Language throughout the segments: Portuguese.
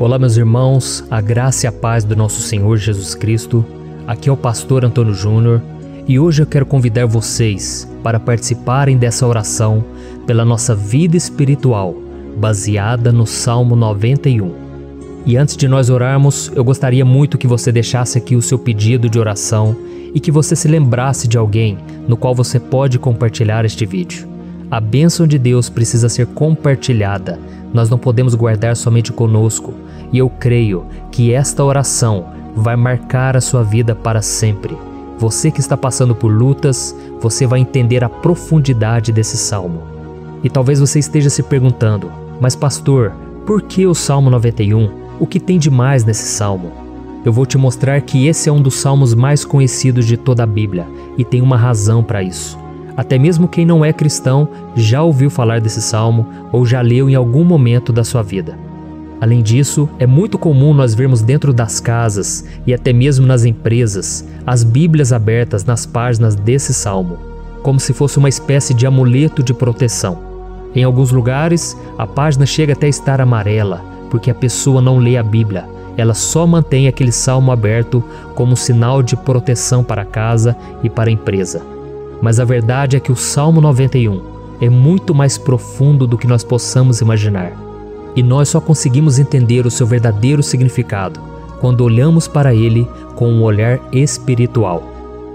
Olá, meus irmãos, a graça e a paz do nosso Senhor Jesus Cristo. Aqui é o pastor Antônio Júnior e hoje eu quero convidar vocês para participarem dessa oração pela nossa vida espiritual, baseada no Salmo 91. E antes de nós orarmos, eu gostaria muito que você deixasse aqui o seu pedido de oração e que você se lembrasse de alguém no qual você pode compartilhar este vídeo. A bênção de Deus precisa ser compartilhada, nós não podemos guardar somente conosco e eu creio que esta oração vai marcar a sua vida para sempre. Você que está passando por lutas, você vai entender a profundidade desse salmo. E talvez você esteja se perguntando: mas, pastor, por que o Salmo 91? O que tem de mais nesse salmo? Eu vou te mostrar que esse é um dos salmos mais conhecidos de toda a Bíblia e tem uma razão para isso. Até mesmo quem não é cristão já ouviu falar desse salmo ou já leu em algum momento da sua vida. Além disso, é muito comum nós vermos dentro das casas e até mesmo nas empresas as Bíblias abertas nas páginas desse salmo, como se fosse uma espécie de amuleto de proteção. Em alguns lugares, a página chega até estar amarela, porque a pessoa não lê a Bíblia, ela só mantém aquele salmo aberto como sinal de proteção para a casa e para a empresa. Mas a verdade é que o Salmo 91 é muito mais profundo do que nós possamos imaginar. E nós só conseguimos entender o seu verdadeiro significado quando olhamos para ele com um olhar espiritual.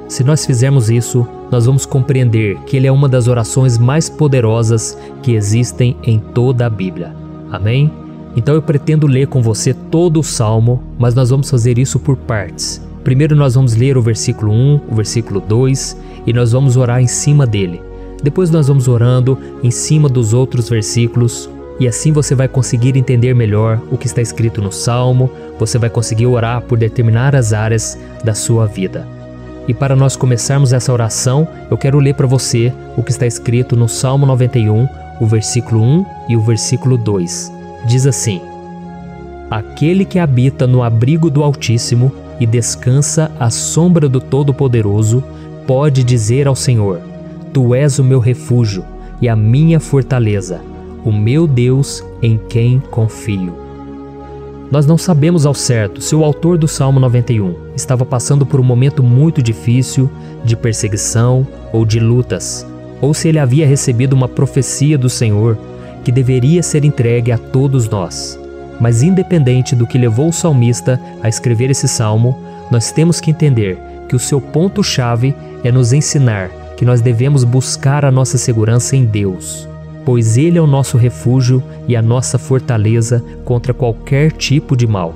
Se nós fizermos isso, nós vamos compreender que ele é uma das orações mais poderosas que existem em toda a Bíblia. Amém? Então eu pretendo ler com você todo o salmo, mas nós vamos fazer isso por partes. Primeiro nós vamos ler o versículo 1, o versículo 2 e nós vamos orar em cima dele. Depois nós vamos orando em cima dos outros versículos e assim você vai conseguir entender melhor o que está escrito no Salmo, você vai conseguir orar por determinadas áreas da sua vida. E para nós começarmos essa oração, eu quero ler para você o que está escrito no Salmo 91, o versículo 1 e o versículo 2. Diz assim: Aquele que habita no abrigo do Altíssimo e descansa à sombra do Todo-Poderoso, pode dizer ao Senhor: Tu és o meu refúgio e a minha fortaleza o meu Deus em quem confio. Nós não sabemos ao certo se o autor do Salmo 91 estava passando por um momento muito difícil de perseguição ou de lutas, ou se ele havia recebido uma profecia do Senhor que deveria ser entregue a todos nós. Mas, independente do que levou o salmista a escrever esse salmo, nós temos que entender que o seu ponto-chave é nos ensinar que nós devemos buscar a nossa segurança em Deus pois Ele é o nosso refúgio e a nossa fortaleza contra qualquer tipo de mal.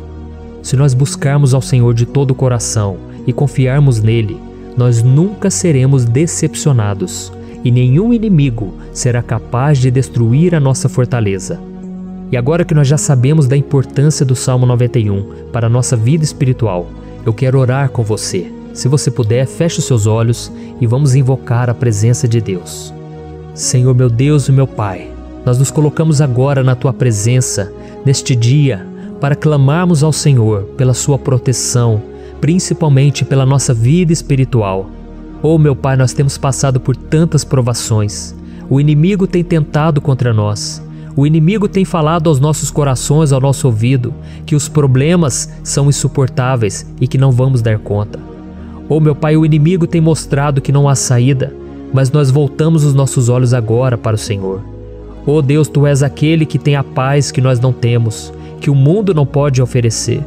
Se nós buscarmos ao Senhor de todo o coração e confiarmos nele, nós nunca seremos decepcionados e nenhum inimigo será capaz de destruir a nossa fortaleza. E agora que nós já sabemos da importância do Salmo 91 para a nossa vida espiritual, eu quero orar com você. Se você puder, feche os seus olhos e vamos invocar a presença de Deus. Senhor meu Deus e meu Pai, nós nos colocamos agora na tua presença, neste dia, para clamarmos ao Senhor pela sua proteção, principalmente pela nossa vida espiritual. Oh, meu Pai, nós temos passado por tantas provações. O inimigo tem tentado contra nós. O inimigo tem falado aos nossos corações, ao nosso ouvido, que os problemas são insuportáveis e que não vamos dar conta. Oh, meu Pai, o inimigo tem mostrado que não há saída mas nós voltamos os nossos olhos agora para o Senhor. Oh Deus, tu és aquele que tem a paz que nós não temos, que o mundo não pode oferecer.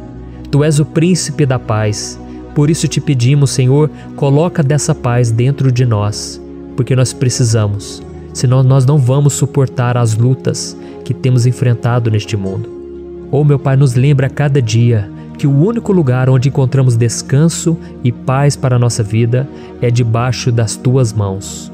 Tu és o príncipe da paz. Por isso te pedimos, Senhor, coloca dessa paz dentro de nós, porque nós precisamos, senão nós não vamos suportar as lutas que temos enfrentado neste mundo. Oh meu Pai, nos lembra a cada dia que o único lugar onde encontramos descanso e paz para a nossa vida é debaixo das tuas mãos.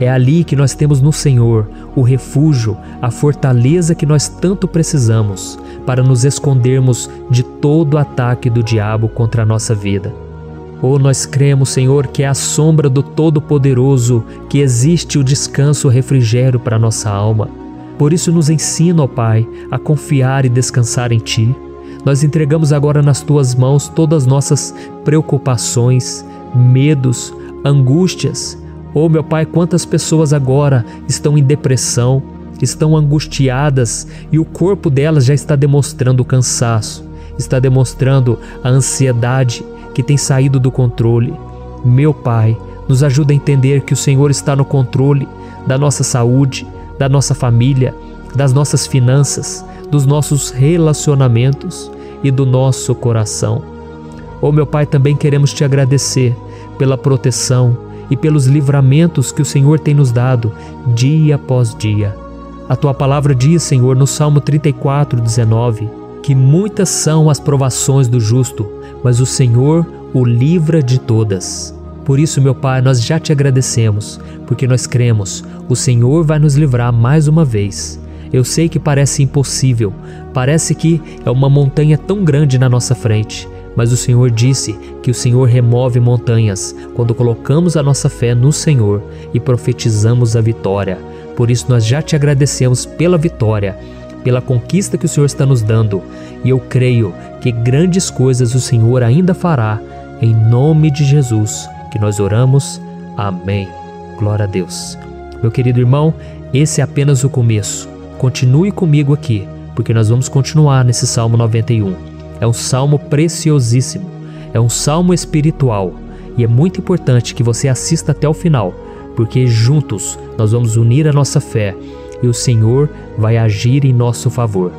É ali que nós temos no Senhor o refúgio, a fortaleza que nós tanto precisamos para nos escondermos de todo ataque do diabo contra a nossa vida. Oh, nós cremos, Senhor, que é a sombra do Todo-Poderoso que existe o descanso, o refrigério para nossa alma. Por isso, nos ensina, ó Pai, a confiar e descansar em Ti. Nós entregamos agora nas tuas mãos todas as nossas preocupações, medos, angústias. Oh, meu Pai, quantas pessoas agora estão em depressão, estão angustiadas e o corpo delas já está demonstrando cansaço, está demonstrando a ansiedade que tem saído do controle. Meu Pai, nos ajuda a entender que o Senhor está no controle da nossa saúde, da nossa família, das nossas finanças, dos nossos relacionamentos e do nosso coração. Oh, meu Pai, também queremos te agradecer pela proteção e pelos livramentos que o Senhor tem nos dado dia após dia. A tua palavra diz, Senhor, no Salmo 34, 19, que muitas são as provações do justo, mas o Senhor o livra de todas. Por isso, meu Pai, nós já te agradecemos, porque nós cremos, o Senhor vai nos livrar mais uma vez. Eu sei que parece impossível, parece que é uma montanha tão grande na nossa frente, mas o Senhor disse que o Senhor remove montanhas quando colocamos a nossa fé no Senhor e profetizamos a vitória. Por isso nós já te agradecemos pela vitória, pela conquista que o Senhor está nos dando, e eu creio que grandes coisas o Senhor ainda fará. Em nome de Jesus que nós oramos. Amém. Glória a Deus. Meu querido irmão, esse é apenas o começo. Continue comigo aqui, porque nós vamos continuar nesse Salmo 91. É um salmo preciosíssimo, é um salmo espiritual e é muito importante que você assista até o final, porque juntos nós vamos unir a nossa fé e o Senhor vai agir em nosso favor.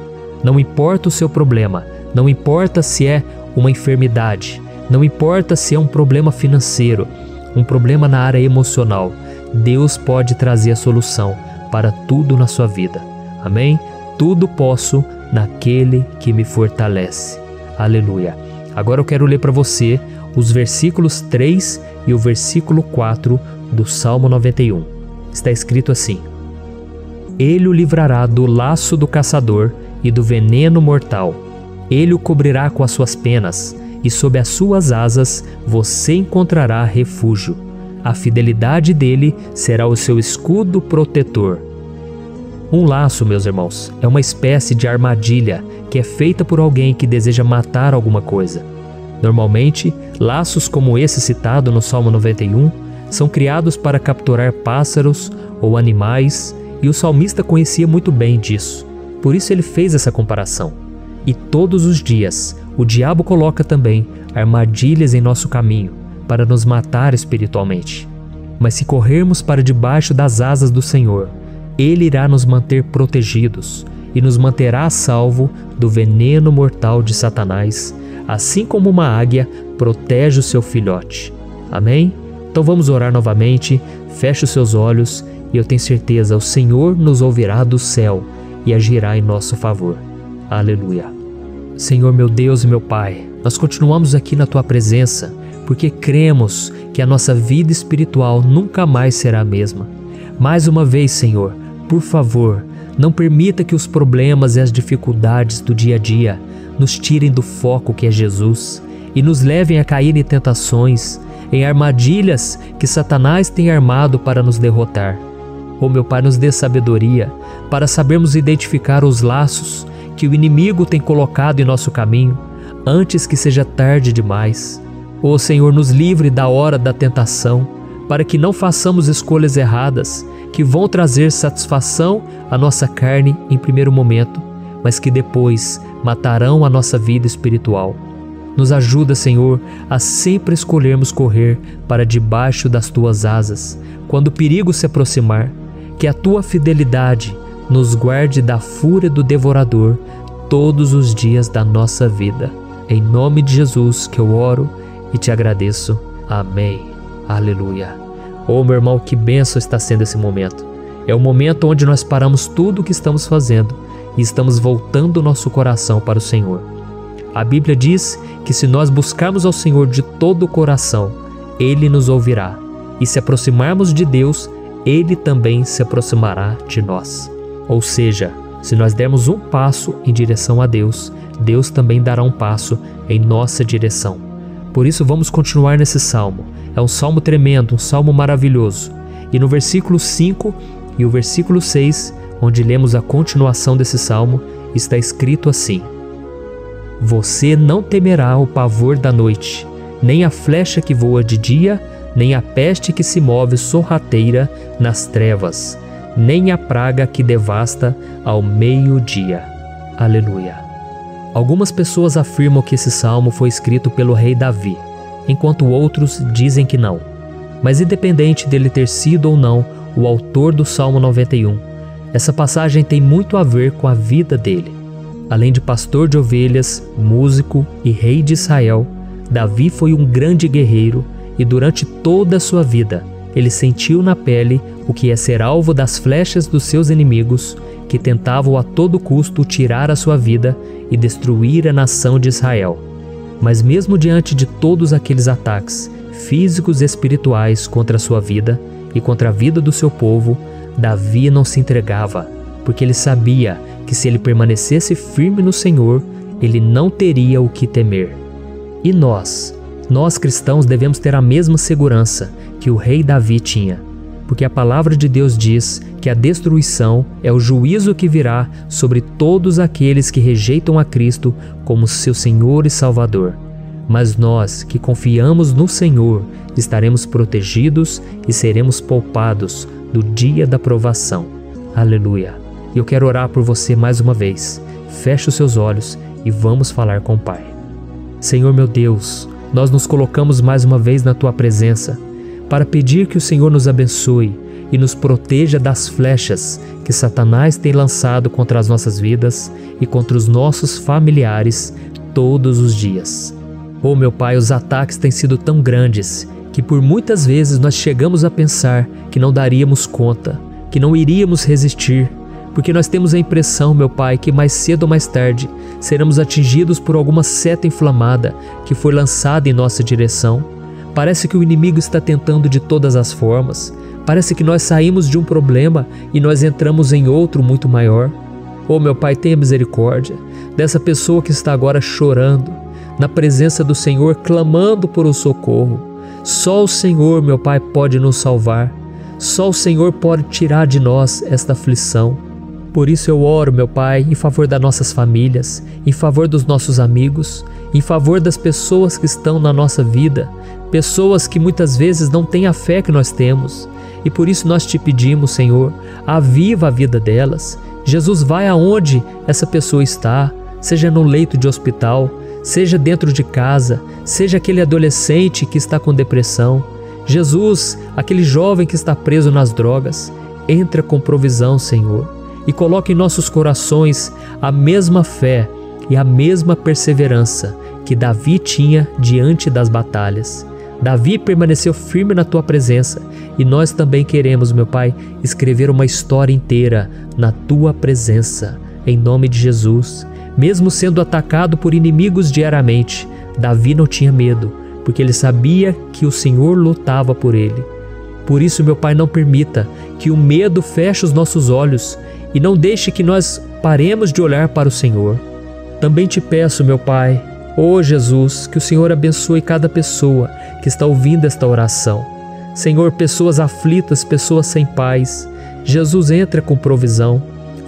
Não importa o seu problema, não importa se é uma enfermidade, não importa se é um problema financeiro, um problema na área emocional, Deus pode trazer a solução para tudo na sua vida. Amém? Tudo posso naquele que me fortalece. Aleluia. Agora eu quero ler para você os versículos 3 e o versículo 4 do Salmo 91. Está escrito assim: Ele o livrará do laço do caçador e do veneno mortal. Ele o cobrirá com as suas penas, e sob as suas asas você encontrará refúgio. A fidelidade dele será o seu escudo protetor. Um laço, meus irmãos, é uma espécie de armadilha que é feita por alguém que deseja matar alguma coisa. Normalmente, laços como esse citado no Salmo 91 são criados para capturar pássaros ou animais, e o salmista conhecia muito bem disso. Por isso ele fez essa comparação. E todos os dias, o diabo coloca também armadilhas em nosso caminho para nos matar espiritualmente. Mas se corrermos para debaixo das asas do Senhor, ele irá nos manter protegidos e nos manterá a salvo do veneno mortal de Satanás, assim como uma águia protege o seu filhote. Amém? Então vamos orar novamente, feche os seus olhos e eu tenho certeza o Senhor nos ouvirá do céu e agirá em nosso favor. Aleluia. Senhor meu Deus e meu Pai, nós continuamos aqui na tua presença porque cremos que a nossa vida espiritual nunca mais será a mesma. Mais uma vez, Senhor, por favor, não permita que os problemas e as dificuldades do dia a dia nos tirem do foco que é Jesus e nos levem a cair em tentações, em armadilhas que Satanás tem armado para nos derrotar. Oh, meu Pai, nos dê sabedoria para sabermos identificar os laços que o inimigo tem colocado em nosso caminho antes que seja tarde demais. Oh, Senhor, nos livre da hora da tentação, para que não façamos escolhas erradas que vão trazer satisfação à nossa carne em primeiro momento, mas que depois matarão a nossa vida espiritual. Nos ajuda, Senhor, a sempre escolhermos correr para debaixo das tuas asas, quando o perigo se aproximar, que a tua fidelidade nos guarde da fúria do devorador todos os dias da nossa vida. Em nome de Jesus que eu oro e te agradeço. Amém. Aleluia. Oh, meu irmão, que benção está sendo esse momento. É o momento onde nós paramos tudo o que estamos fazendo e estamos voltando o nosso coração para o Senhor. A Bíblia diz que se nós buscarmos ao Senhor de todo o coração, Ele nos ouvirá. E se aproximarmos de Deus, Ele também se aproximará de nós. Ou seja, se nós dermos um passo em direção a Deus, Deus também dará um passo em nossa direção. Por isso, vamos continuar nesse salmo é um salmo tremendo, um salmo maravilhoso. E no versículo 5 e o versículo 6, onde lemos a continuação desse salmo, está escrito assim: Você não temerá o pavor da noite, nem a flecha que voa de dia, nem a peste que se move sorrateira nas trevas, nem a praga que devasta ao meio-dia. Aleluia. Algumas pessoas afirmam que esse salmo foi escrito pelo rei Davi, enquanto outros dizem que não. Mas independente dele ter sido ou não o autor do Salmo 91, essa passagem tem muito a ver com a vida dele. Além de pastor de ovelhas, músico e rei de Israel, Davi foi um grande guerreiro e durante toda a sua vida ele sentiu na pele o que é ser alvo das flechas dos seus inimigos que tentavam a todo custo tirar a sua vida e destruir a nação de Israel. Mas, mesmo diante de todos aqueles ataques físicos e espirituais contra a sua vida e contra a vida do seu povo, Davi não se entregava, porque ele sabia que se ele permanecesse firme no Senhor, ele não teria o que temer. E nós, nós cristãos devemos ter a mesma segurança que o rei Davi tinha, porque a palavra de Deus diz que a destruição é o juízo que virá sobre todos aqueles que rejeitam a Cristo como seu Senhor e Salvador. Mas nós que confiamos no Senhor estaremos protegidos e seremos poupados do dia da provação. Aleluia. Eu quero orar por você mais uma vez. Feche os seus olhos e vamos falar com o Pai. Senhor meu Deus, nós nos colocamos mais uma vez na tua presença para pedir que o Senhor nos abençoe e nos proteja das flechas que Satanás tem lançado contra as nossas vidas e contra os nossos familiares todos os dias. Oh, meu Pai, os ataques têm sido tão grandes que por muitas vezes nós chegamos a pensar que não daríamos conta, que não iríamos resistir, porque nós temos a impressão, meu Pai, que mais cedo ou mais tarde seremos atingidos por alguma seta inflamada que foi lançada em nossa direção Parece que o inimigo está tentando de todas as formas. Parece que nós saímos de um problema e nós entramos em outro muito maior. Oh, meu Pai, tenha misericórdia dessa pessoa que está agora chorando, na presença do Senhor, clamando por um socorro. Só o Senhor, meu Pai, pode nos salvar. Só o Senhor pode tirar de nós esta aflição. Por isso eu oro, meu Pai, em favor das nossas famílias, em favor dos nossos amigos, em favor das pessoas que estão na nossa vida, pessoas que muitas vezes não têm a fé que nós temos. E por isso nós te pedimos, Senhor, aviva a vida delas. Jesus vai aonde essa pessoa está, seja no leito de hospital, seja dentro de casa, seja aquele adolescente que está com depressão. Jesus, aquele jovem que está preso nas drogas, entra com provisão, Senhor, e coloca em nossos corações a mesma fé e a mesma perseverança que Davi tinha diante das batalhas. Davi permaneceu firme na tua presença e nós também queremos, meu Pai, escrever uma história inteira na tua presença, em nome de Jesus. Mesmo sendo atacado por inimigos diariamente, Davi não tinha medo, porque ele sabia que o Senhor lutava por ele. Por isso, meu Pai, não permita que o medo feche os nossos olhos e não deixe que nós paremos de olhar para o Senhor. Também te peço, meu Pai, Oh Jesus, que o Senhor abençoe cada pessoa que está ouvindo esta oração. Senhor, pessoas aflitas, pessoas sem paz. Jesus entra com provisão.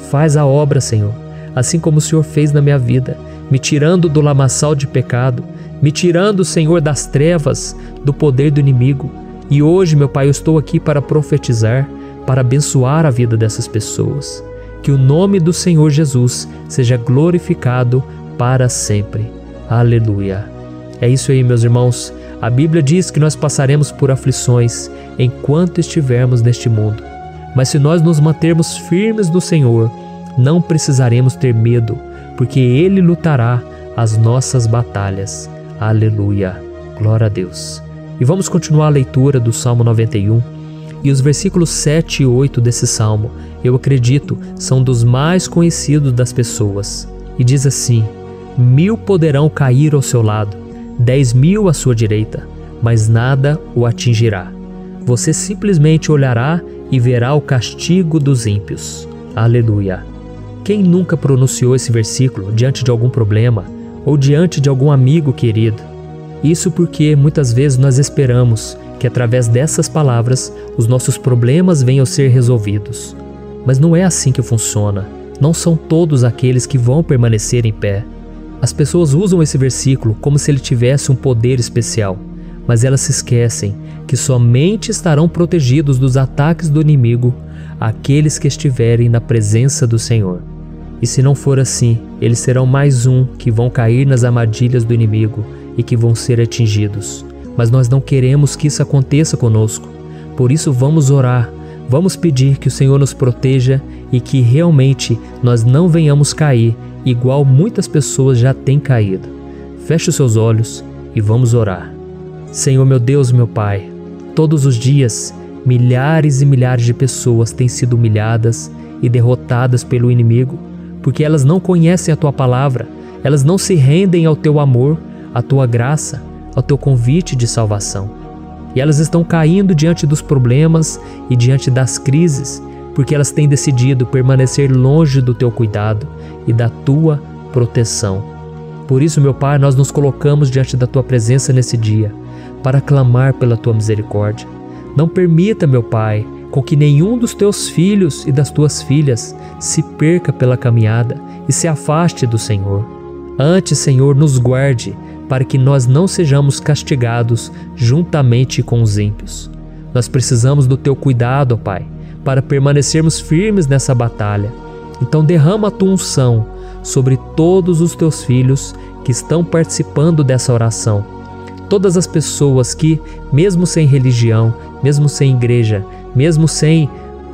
Faz a obra, Senhor, assim como o Senhor fez na minha vida, me tirando do lamaçal de pecado, me tirando, Senhor, das trevas, do poder do inimigo. E hoje, meu Pai, eu estou aqui para profetizar, para abençoar a vida dessas pessoas. Que o nome do Senhor Jesus seja glorificado para sempre. Aleluia. É isso aí, meus irmãos. A Bíblia diz que nós passaremos por aflições enquanto estivermos neste mundo. Mas se nós nos mantermos firmes no Senhor, não precisaremos ter medo, porque Ele lutará as nossas batalhas. Aleluia. Glória a Deus. E vamos continuar a leitura do Salmo 91. E os versículos 7 e 8 desse salmo, eu acredito, são dos mais conhecidos das pessoas. E diz assim: Mil poderão cair ao seu lado, dez mil à sua direita, mas nada o atingirá. Você simplesmente olhará e verá o castigo dos ímpios. Aleluia. Quem nunca pronunciou esse versículo diante de algum problema ou diante de algum amigo querido? Isso porque muitas vezes nós esperamos que através dessas palavras os nossos problemas venham a ser resolvidos. Mas não é assim que funciona. Não são todos aqueles que vão permanecer em pé. As pessoas usam esse versículo como se ele tivesse um poder especial, mas elas se esquecem que somente estarão protegidos dos ataques do inimigo aqueles que estiverem na presença do Senhor. E se não for assim, eles serão mais um que vão cair nas armadilhas do inimigo e que vão ser atingidos. Mas nós não queremos que isso aconteça conosco. Por isso vamos orar, vamos pedir que o Senhor nos proteja e que realmente nós não venhamos cair igual muitas pessoas já têm caído. Feche os seus olhos e vamos orar. Senhor meu Deus, meu Pai, todos os dias milhares e milhares de pessoas têm sido humilhadas e derrotadas pelo inimigo porque elas não conhecem a tua palavra, elas não se rendem ao teu amor, à tua graça, ao teu convite de salvação. E elas estão caindo diante dos problemas e diante das crises, porque elas têm decidido permanecer longe do teu cuidado e da tua proteção. Por isso, meu Pai, nós nos colocamos diante da tua presença nesse dia para clamar pela tua misericórdia. Não permita, meu Pai, com que nenhum dos teus filhos e das tuas filhas se perca pela caminhada e se afaste do Senhor. Antes, Senhor, nos guarde para que nós não sejamos castigados juntamente com os ímpios. Nós precisamos do teu cuidado, Pai, para permanecermos firmes nessa batalha. Então derrama a tua unção sobre todos os teus filhos que estão participando dessa oração. Todas as pessoas que, mesmo sem religião, mesmo sem igreja, mesmo sem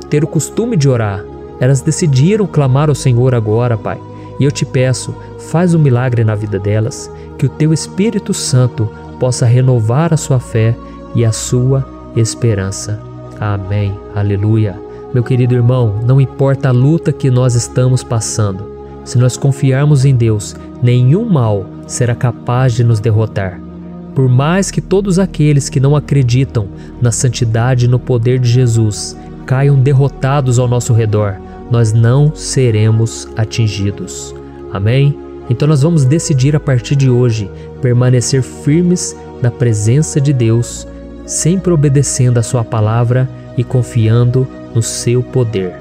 ter o costume de orar, elas decidiram clamar ao Senhor agora, Pai. E eu te peço, faz um milagre na vida delas, que o teu Espírito Santo possa renovar a sua fé e a sua esperança. Amém. Aleluia. Meu querido irmão, não importa a luta que nós estamos passando, se nós confiarmos em Deus, nenhum mal será capaz de nos derrotar. Por mais que todos aqueles que não acreditam na santidade e no poder de Jesus caiam derrotados ao nosso redor, nós não seremos atingidos. Amém? Então nós vamos decidir a partir de hoje permanecer firmes na presença de Deus, sempre obedecendo a Sua palavra e confiando no seu poder.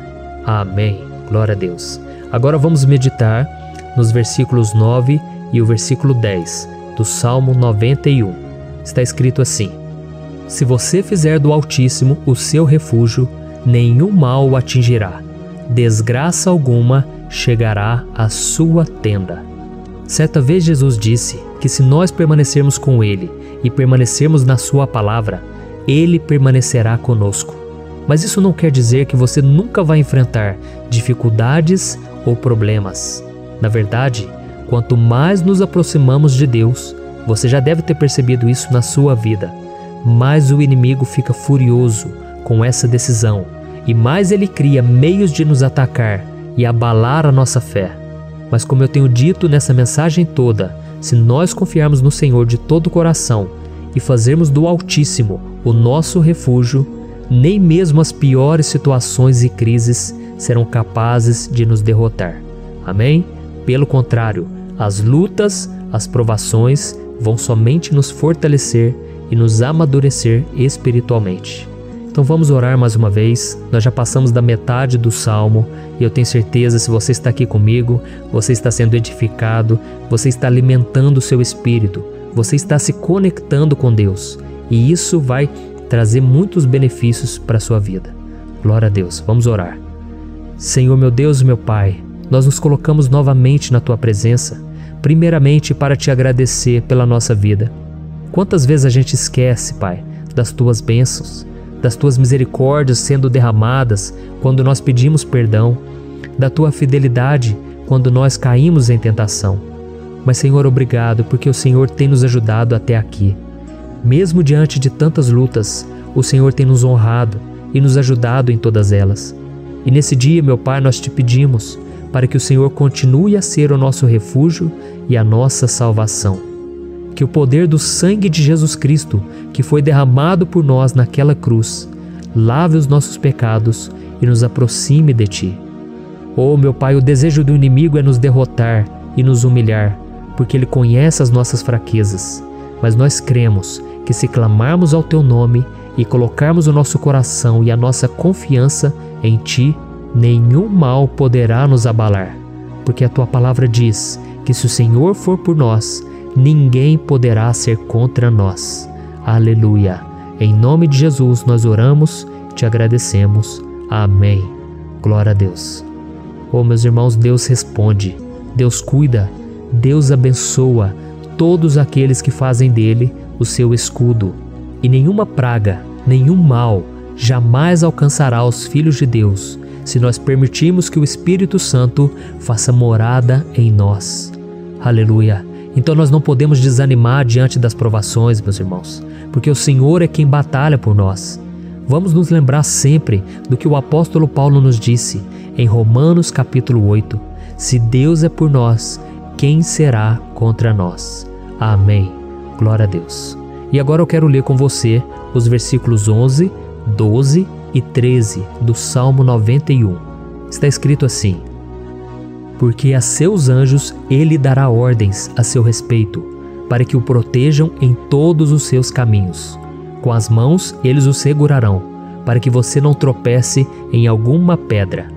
Amém. Glória a Deus. Agora vamos meditar nos versículos 9 e o versículo 10 do Salmo 91. Está escrito assim: Se você fizer do Altíssimo o seu refúgio, nenhum mal o atingirá, desgraça alguma chegará à sua tenda. Certa vez Jesus disse que se nós permanecermos com Ele e permanecermos na Sua palavra, Ele permanecerá conosco. Mas isso não quer dizer que você nunca vai enfrentar dificuldades ou problemas. Na verdade, Quanto mais nos aproximamos de Deus, você já deve ter percebido isso na sua vida, mais o inimigo fica furioso com essa decisão e mais ele cria meios de nos atacar e abalar a nossa fé. Mas, como eu tenho dito nessa mensagem toda, se nós confiarmos no Senhor de todo o coração e fazermos do Altíssimo o nosso refúgio, nem mesmo as piores situações e crises serão capazes de nos derrotar. Amém? Pelo contrário, as lutas, as provações vão somente nos fortalecer e nos amadurecer espiritualmente. Então vamos orar mais uma vez. Nós já passamos da metade do salmo e eu tenho certeza se você está aqui comigo, você está sendo edificado, você está alimentando o seu espírito, você está se conectando com Deus e isso vai trazer muitos benefícios para a sua vida. Glória a Deus. Vamos orar. Senhor meu Deus meu Pai, nós nos colocamos novamente na tua presença primeiramente para te agradecer pela nossa vida. Quantas vezes a gente esquece, Pai, das tuas bênçãos, das tuas misericórdias sendo derramadas quando nós pedimos perdão, da tua fidelidade quando nós caímos em tentação. Mas, Senhor, obrigado porque o Senhor tem nos ajudado até aqui. Mesmo diante de tantas lutas, o Senhor tem nos honrado e nos ajudado em todas elas. E nesse dia, meu Pai, nós te pedimos para que o Senhor continue a ser o nosso refúgio e a nossa salvação. Que o poder do sangue de Jesus Cristo, que foi derramado por nós naquela cruz, lave os nossos pecados e nos aproxime de Ti. Oh, meu Pai, o desejo do inimigo é nos derrotar e nos humilhar, porque ele conhece as nossas fraquezas. Mas nós cremos que se clamarmos ao Teu nome e colocarmos o nosso coração e a nossa confiança em Ti, nenhum mal poderá nos abalar, porque a tua palavra diz que se o Senhor for por nós, ninguém poderá ser contra nós. Aleluia. Em nome de Jesus nós oramos, te agradecemos. Amém. Glória a Deus. Oh, meus irmãos, Deus responde, Deus cuida, Deus abençoa todos aqueles que fazem dele o seu escudo, e nenhuma praga, nenhum mal jamais alcançará os filhos de Deus, se nós permitirmos que o Espírito Santo faça morada em nós. Aleluia. Então nós não podemos desanimar diante das provações, meus irmãos, porque o Senhor é quem batalha por nós. Vamos nos lembrar sempre do que o apóstolo Paulo nos disse em Romanos capítulo 8: Se Deus é por nós, quem será contra nós? Amém. Glória a Deus. E agora eu quero ler com você os versículos 11, 12 e 13 do Salmo 91. Está escrito assim: Porque a seus anjos ele dará ordens a seu respeito, para que o protejam em todos os seus caminhos. Com as mãos eles o segurarão, para que você não tropece em alguma pedra.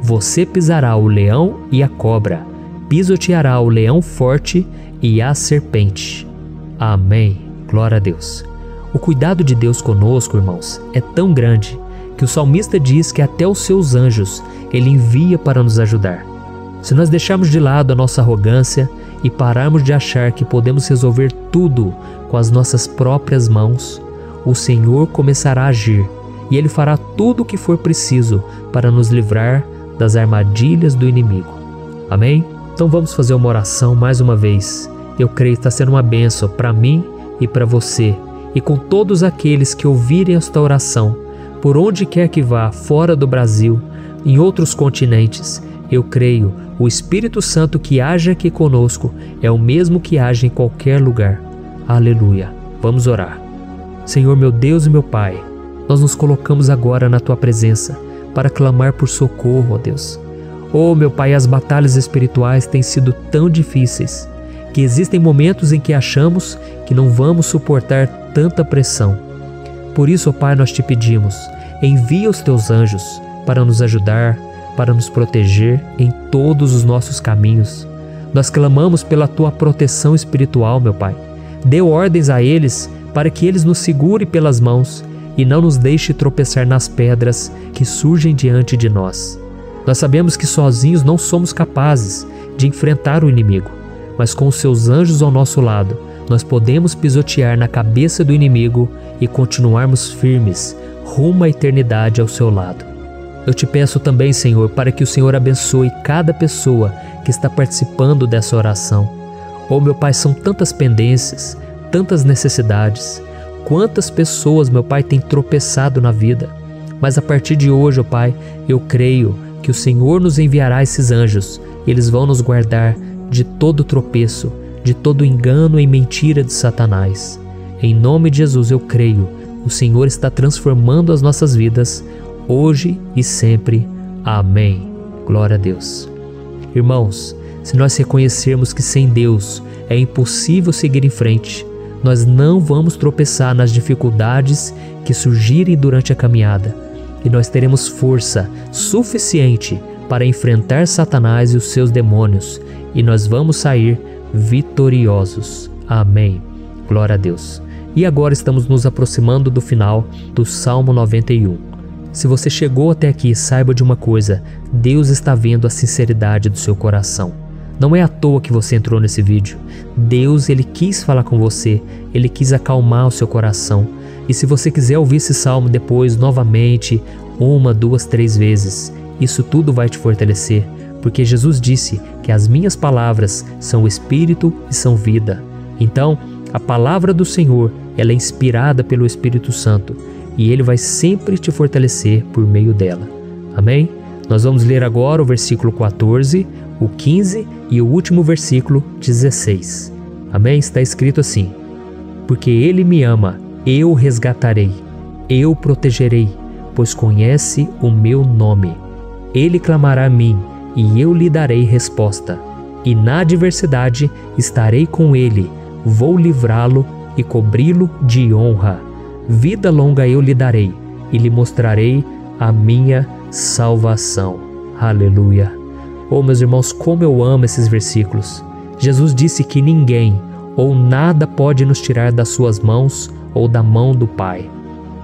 Você pisará o leão e a cobra, pisoteará o leão forte e a serpente. Amém. Glória a Deus. O cuidado de Deus conosco, irmãos, é tão grande que o salmista diz que até os seus anjos ele envia para nos ajudar. Se nós deixarmos de lado a nossa arrogância e pararmos de achar que podemos resolver tudo com as nossas próprias mãos, o Senhor começará a agir e ele fará tudo o que for preciso para nos livrar das armadilhas do inimigo. Amém? Então vamos fazer uma oração mais uma vez. Eu creio que está sendo uma bênção para mim e para você, e com todos aqueles que ouvirem esta oração, por onde quer que vá, fora do Brasil, em outros continentes. Eu creio, o Espírito Santo que age aqui conosco é o mesmo que age em qualquer lugar. Aleluia. Vamos orar. Senhor meu Deus e meu Pai, nós nos colocamos agora na tua presença para clamar por socorro, ó Deus. Oh, meu Pai, as batalhas espirituais têm sido tão difíceis que existem momentos em que achamos que não vamos suportar tanta pressão. Por isso, ó Pai, nós te pedimos, envia os teus anjos para nos ajudar, para nos proteger em todos os nossos caminhos. Nós clamamos pela tua proteção espiritual, meu Pai. Dê ordens a eles para que eles nos segurem pelas mãos e não nos deixe tropeçar nas pedras que surgem diante de nós. Nós sabemos que sozinhos não somos capazes de enfrentar o inimigo, mas com os seus anjos ao nosso lado, nós podemos pisotear na cabeça do inimigo e continuarmos firmes rumo à eternidade ao seu lado. Eu te peço também, Senhor, para que o Senhor abençoe cada pessoa que está participando dessa oração. Oh, meu Pai, são tantas pendências, tantas necessidades. Quantas pessoas, meu Pai, têm tropeçado na vida. Mas a partir de hoje, ó oh Pai, eu creio que o Senhor nos enviará esses anjos e eles vão nos guardar de todo tropeço, de todo engano e mentira de Satanás. Em nome de Jesus eu creio, o Senhor está transformando as nossas vidas, hoje e sempre. Amém. Glória a Deus. Irmãos, se nós reconhecermos que sem Deus é impossível seguir em frente, nós não vamos tropeçar nas dificuldades que surgirem durante a caminhada e nós teremos força suficiente para enfrentar Satanás e os seus demônios e nós vamos sair vitoriosos. Amém. Glória a Deus. E agora estamos nos aproximando do final do Salmo 91. Se você chegou até aqui, saiba de uma coisa: Deus está vendo a sinceridade do seu coração. Não é à toa que você entrou nesse vídeo. Deus, ele quis falar com você, ele quis acalmar o seu coração. E se você quiser ouvir esse salmo depois novamente, uma, duas, três vezes, isso tudo vai te fortalecer, porque Jesus disse que as minhas palavras são espírito e são vida. Então, a palavra do Senhor, ela é inspirada pelo Espírito Santo e ele vai sempre te fortalecer por meio dela. Amém? Nós vamos ler agora o versículo 14, o 15 e o último versículo 16. Amém? Está escrito assim: Porque ele me ama, eu resgatarei, eu protegerei, pois conhece o meu nome. Ele clamará a mim, e eu lhe darei resposta. E na adversidade estarei com ele, vou livrá-lo e cobri-lo de honra. Vida longa eu lhe darei, e lhe mostrarei a minha salvação. Aleluia. Oh, meus irmãos, como eu amo esses versículos. Jesus disse que ninguém ou nada pode nos tirar das suas mãos ou da mão do Pai.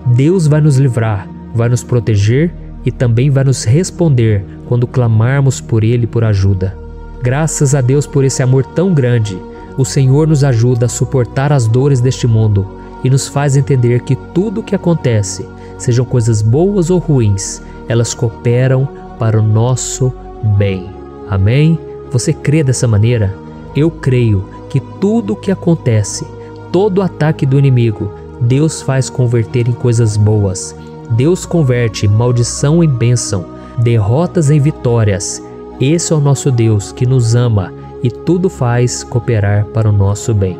Deus vai nos livrar, vai nos proteger e também vai nos responder quando clamarmos por Ele por ajuda. Graças a Deus por esse amor tão grande, o Senhor nos ajuda a suportar as dores deste mundo e nos faz entender que tudo o que acontece, sejam coisas boas ou ruins, elas cooperam para o nosso bem. Amém? Você crê dessa maneira? Eu creio que tudo o que acontece, todo ataque do inimigo, Deus faz converter em coisas boas. Deus converte maldição em bênção, derrotas em vitórias. Esse é o nosso Deus que nos ama e tudo faz cooperar para o nosso bem.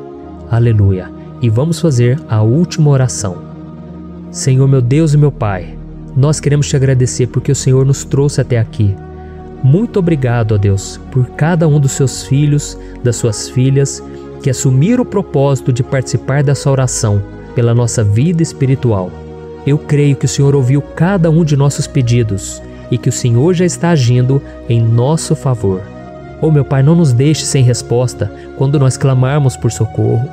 Aleluia. E vamos fazer a última oração. Senhor meu Deus e meu Pai, nós queremos te agradecer porque o Senhor nos trouxe até aqui. Muito obrigado, ó Deus, por cada um dos seus filhos, das suas filhas, que assumiram o propósito de participar dessa oração pela nossa vida espiritual. Eu creio que o Senhor ouviu cada um de nossos pedidos e que o Senhor já está agindo em nosso favor. Oh, meu Pai, não nos deixe sem resposta quando nós clamarmos por socorro.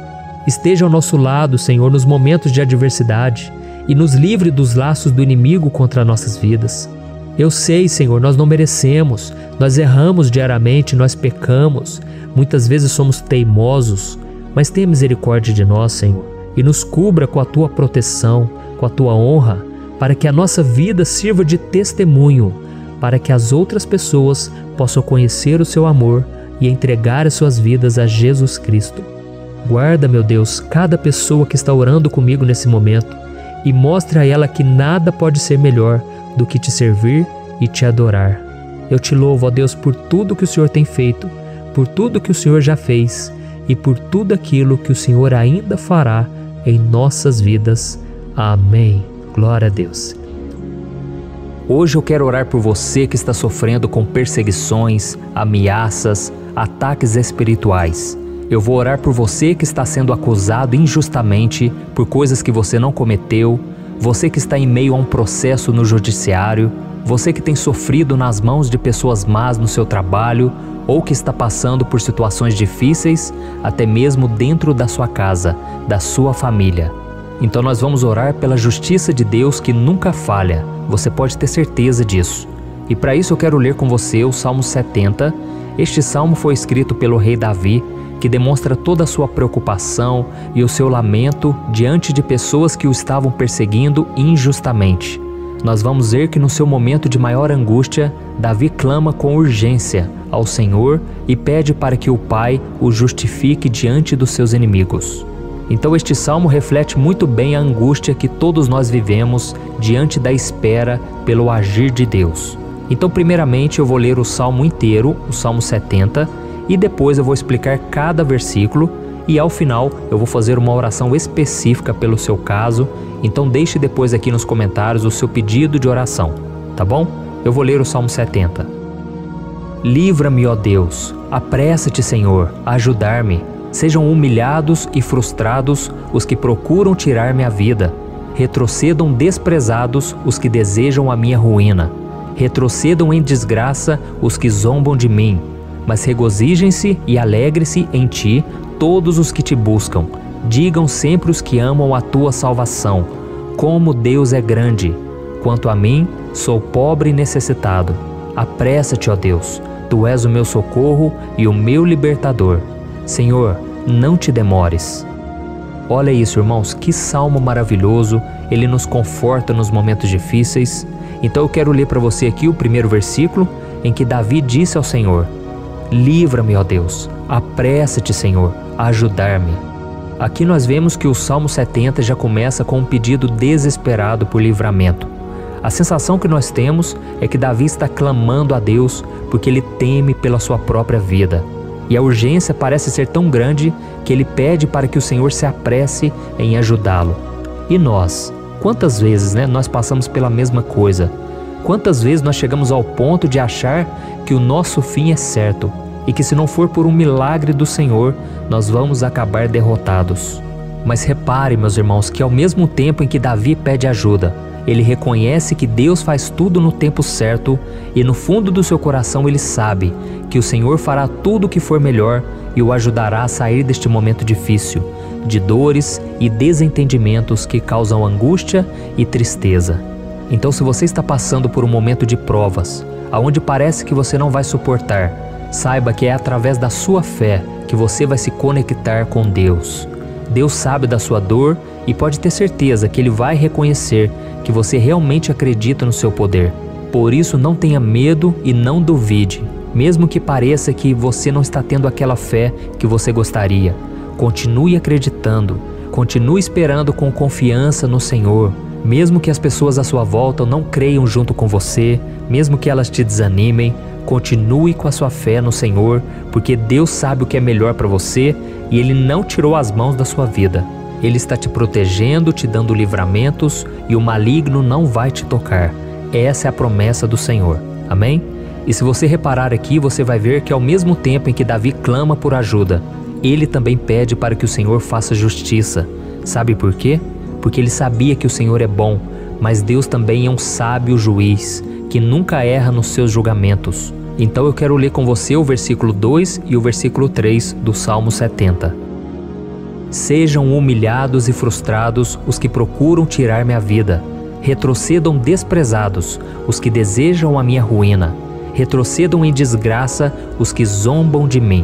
Esteja ao nosso lado, Senhor, nos momentos de adversidade e nos livre dos laços do inimigo contra nossas vidas. Eu sei, Senhor, nós não merecemos, nós erramos diariamente, nós pecamos, muitas vezes somos teimosos, mas tenha misericórdia de nós, Senhor, e nos cubra com a tua proteção, com a tua honra, para que a nossa vida sirva de testemunho, para que as outras pessoas possam conhecer o seu amor e entregar as suas vidas a Jesus Cristo. Guarda, meu Deus, cada pessoa que está orando comigo nesse momento e mostre a ela que nada pode ser melhor do que te servir e te adorar. Eu te louvo, ó Deus, por tudo que o Senhor tem feito, por tudo que o Senhor já fez e por tudo aquilo que o Senhor ainda fará em nossas vidas. Amém. Glória a Deus. Hoje eu quero orar por você que está sofrendo com perseguições, ameaças, ataques espirituais. Eu vou orar por você que está sendo acusado injustamente por coisas que você não cometeu, você que está em meio a um processo no judiciário, você que tem sofrido nas mãos de pessoas más no seu trabalho ou que está passando por situações difíceis, até mesmo dentro da sua casa, da sua família. Então nós vamos orar pela justiça de Deus que nunca falha, você pode ter certeza disso. E para isso eu quero ler com você o Salmo 70. Este salmo foi escrito pelo rei Davi que demonstra toda a sua preocupação e o seu lamento diante de pessoas que o estavam perseguindo injustamente. Nós vamos ver que no seu momento de maior angústia, Davi clama com urgência ao Senhor e pede para que o Pai o justifique diante dos seus inimigos. Então, este salmo reflete muito bem a angústia que todos nós vivemos diante da espera pelo agir de Deus. Então, primeiramente, eu vou ler o salmo inteiro, o salmo 70, e depois eu vou explicar cada versículo e ao final eu vou fazer uma oração específica pelo seu caso. Então deixe depois aqui nos comentários o seu pedido de oração, tá bom? Eu vou ler o Salmo 70. Livra-me, ó Deus, apressa-te, Senhor, a ajudar-me. Sejam humilhados e frustrados os que procuram tirar-me a vida. Retrocedam desprezados os que desejam a minha ruína. Retrocedam em desgraça os que zombam de mim mas regozijem-se e alegre-se em ti todos os que te buscam. Digam sempre os que amam a tua salvação: como Deus é grande. Quanto a mim, sou pobre e necessitado. Apressa-te, ó Deus, tu és o meu socorro e o meu libertador. Senhor, não te demores. Olha isso, irmãos, que salmo maravilhoso, ele nos conforta nos momentos difíceis. Então eu quero ler para você aqui o primeiro versículo em que Davi disse ao Senhor: Livra-me, ó Deus. Apressa-te, Senhor, a ajudar-me. Aqui nós vemos que o Salmo 70 já começa com um pedido desesperado por livramento. A sensação que nós temos é que Davi está clamando a Deus porque ele teme pela sua própria vida. E a urgência parece ser tão grande que ele pede para que o Senhor se apresse em ajudá-lo. E nós? Quantas vezes né, nós passamos pela mesma coisa? Quantas vezes nós chegamos ao ponto de achar que o nosso fim é certo e que, se não for por um milagre do Senhor, nós vamos acabar derrotados? Mas repare, meus irmãos, que ao mesmo tempo em que Davi pede ajuda, ele reconhece que Deus faz tudo no tempo certo e no fundo do seu coração ele sabe que o Senhor fará tudo o que for melhor e o ajudará a sair deste momento difícil, de dores e desentendimentos que causam angústia e tristeza. Então, se você está passando por um momento de provas, aonde parece que você não vai suportar, saiba que é através da sua fé que você vai se conectar com Deus. Deus sabe da sua dor e pode ter certeza que Ele vai reconhecer que você realmente acredita no seu poder. Por isso, não tenha medo e não duvide, mesmo que pareça que você não está tendo aquela fé que você gostaria. Continue acreditando, continue esperando com confiança no Senhor, mesmo que as pessoas à sua volta não creiam junto com você, mesmo que elas te desanimem, continue com a sua fé no Senhor, porque Deus sabe o que é melhor para você e Ele não tirou as mãos da sua vida. Ele está te protegendo, te dando livramentos e o maligno não vai te tocar. Essa é a promessa do Senhor. Amém? E se você reparar aqui, você vai ver que ao mesmo tempo em que Davi clama por ajuda, ele também pede para que o Senhor faça justiça. Sabe por quê? Porque ele sabia que o Senhor é bom, mas Deus também é um sábio juiz, que nunca erra nos seus julgamentos. Então eu quero ler com você o versículo 2 e o versículo 3 do Salmo 70. Sejam humilhados e frustrados os que procuram tirar minha vida. Retrocedam desprezados os que desejam a minha ruína. Retrocedam em desgraça os que zombam de mim.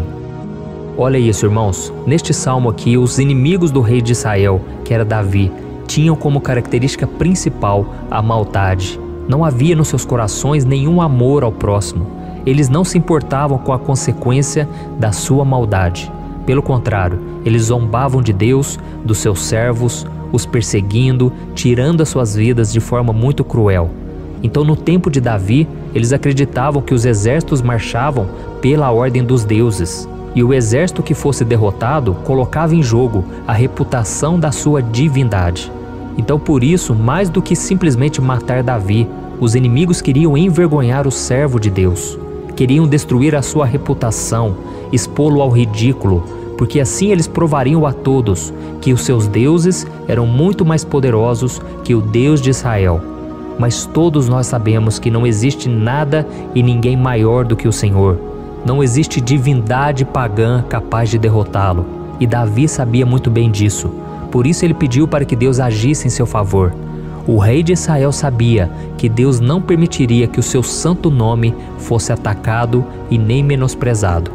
Olha isso, irmãos. Neste salmo aqui, os inimigos do rei de Israel, que era Davi, tinham como característica principal a maldade. Não havia nos seus corações nenhum amor ao próximo. Eles não se importavam com a consequência da sua maldade. Pelo contrário, eles zombavam de Deus, dos seus servos, os perseguindo, tirando as suas vidas de forma muito cruel. Então, no tempo de Davi, eles acreditavam que os exércitos marchavam pela ordem dos deuses e o exército que fosse derrotado colocava em jogo a reputação da sua divindade. Então, por isso, mais do que simplesmente matar Davi, os inimigos queriam envergonhar o servo de Deus. Queriam destruir a sua reputação, expô-lo ao ridículo, porque assim eles provariam a todos que os seus deuses eram muito mais poderosos que o Deus de Israel. Mas todos nós sabemos que não existe nada e ninguém maior do que o Senhor. Não existe divindade pagã capaz de derrotá-lo, e Davi sabia muito bem disso. Por isso ele pediu para que Deus agisse em seu favor. O rei de Israel sabia que Deus não permitiria que o seu santo nome fosse atacado e nem menosprezado.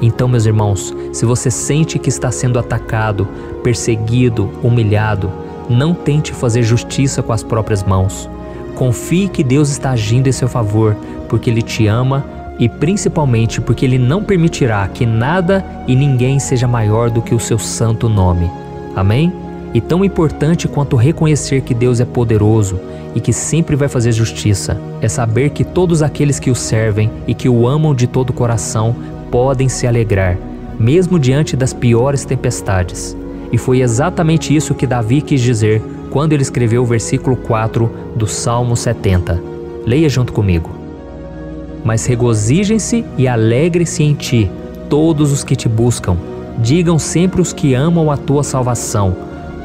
Então, meus irmãos, se você sente que está sendo atacado, perseguido, humilhado, não tente fazer justiça com as próprias mãos. Confie que Deus está agindo em seu favor, porque Ele te ama e principalmente porque Ele não permitirá que nada e ninguém seja maior do que o seu santo nome. Amém? E tão importante quanto reconhecer que Deus é poderoso e que sempre vai fazer justiça, é saber que todos aqueles que o servem e que o amam de todo o coração podem se alegrar, mesmo diante das piores tempestades. E foi exatamente isso que Davi quis dizer quando ele escreveu o versículo 4 do Salmo 70. Leia junto comigo. Mas regozijem-se e alegrem-se em ti, todos os que te buscam Digam sempre os que amam a tua salvação,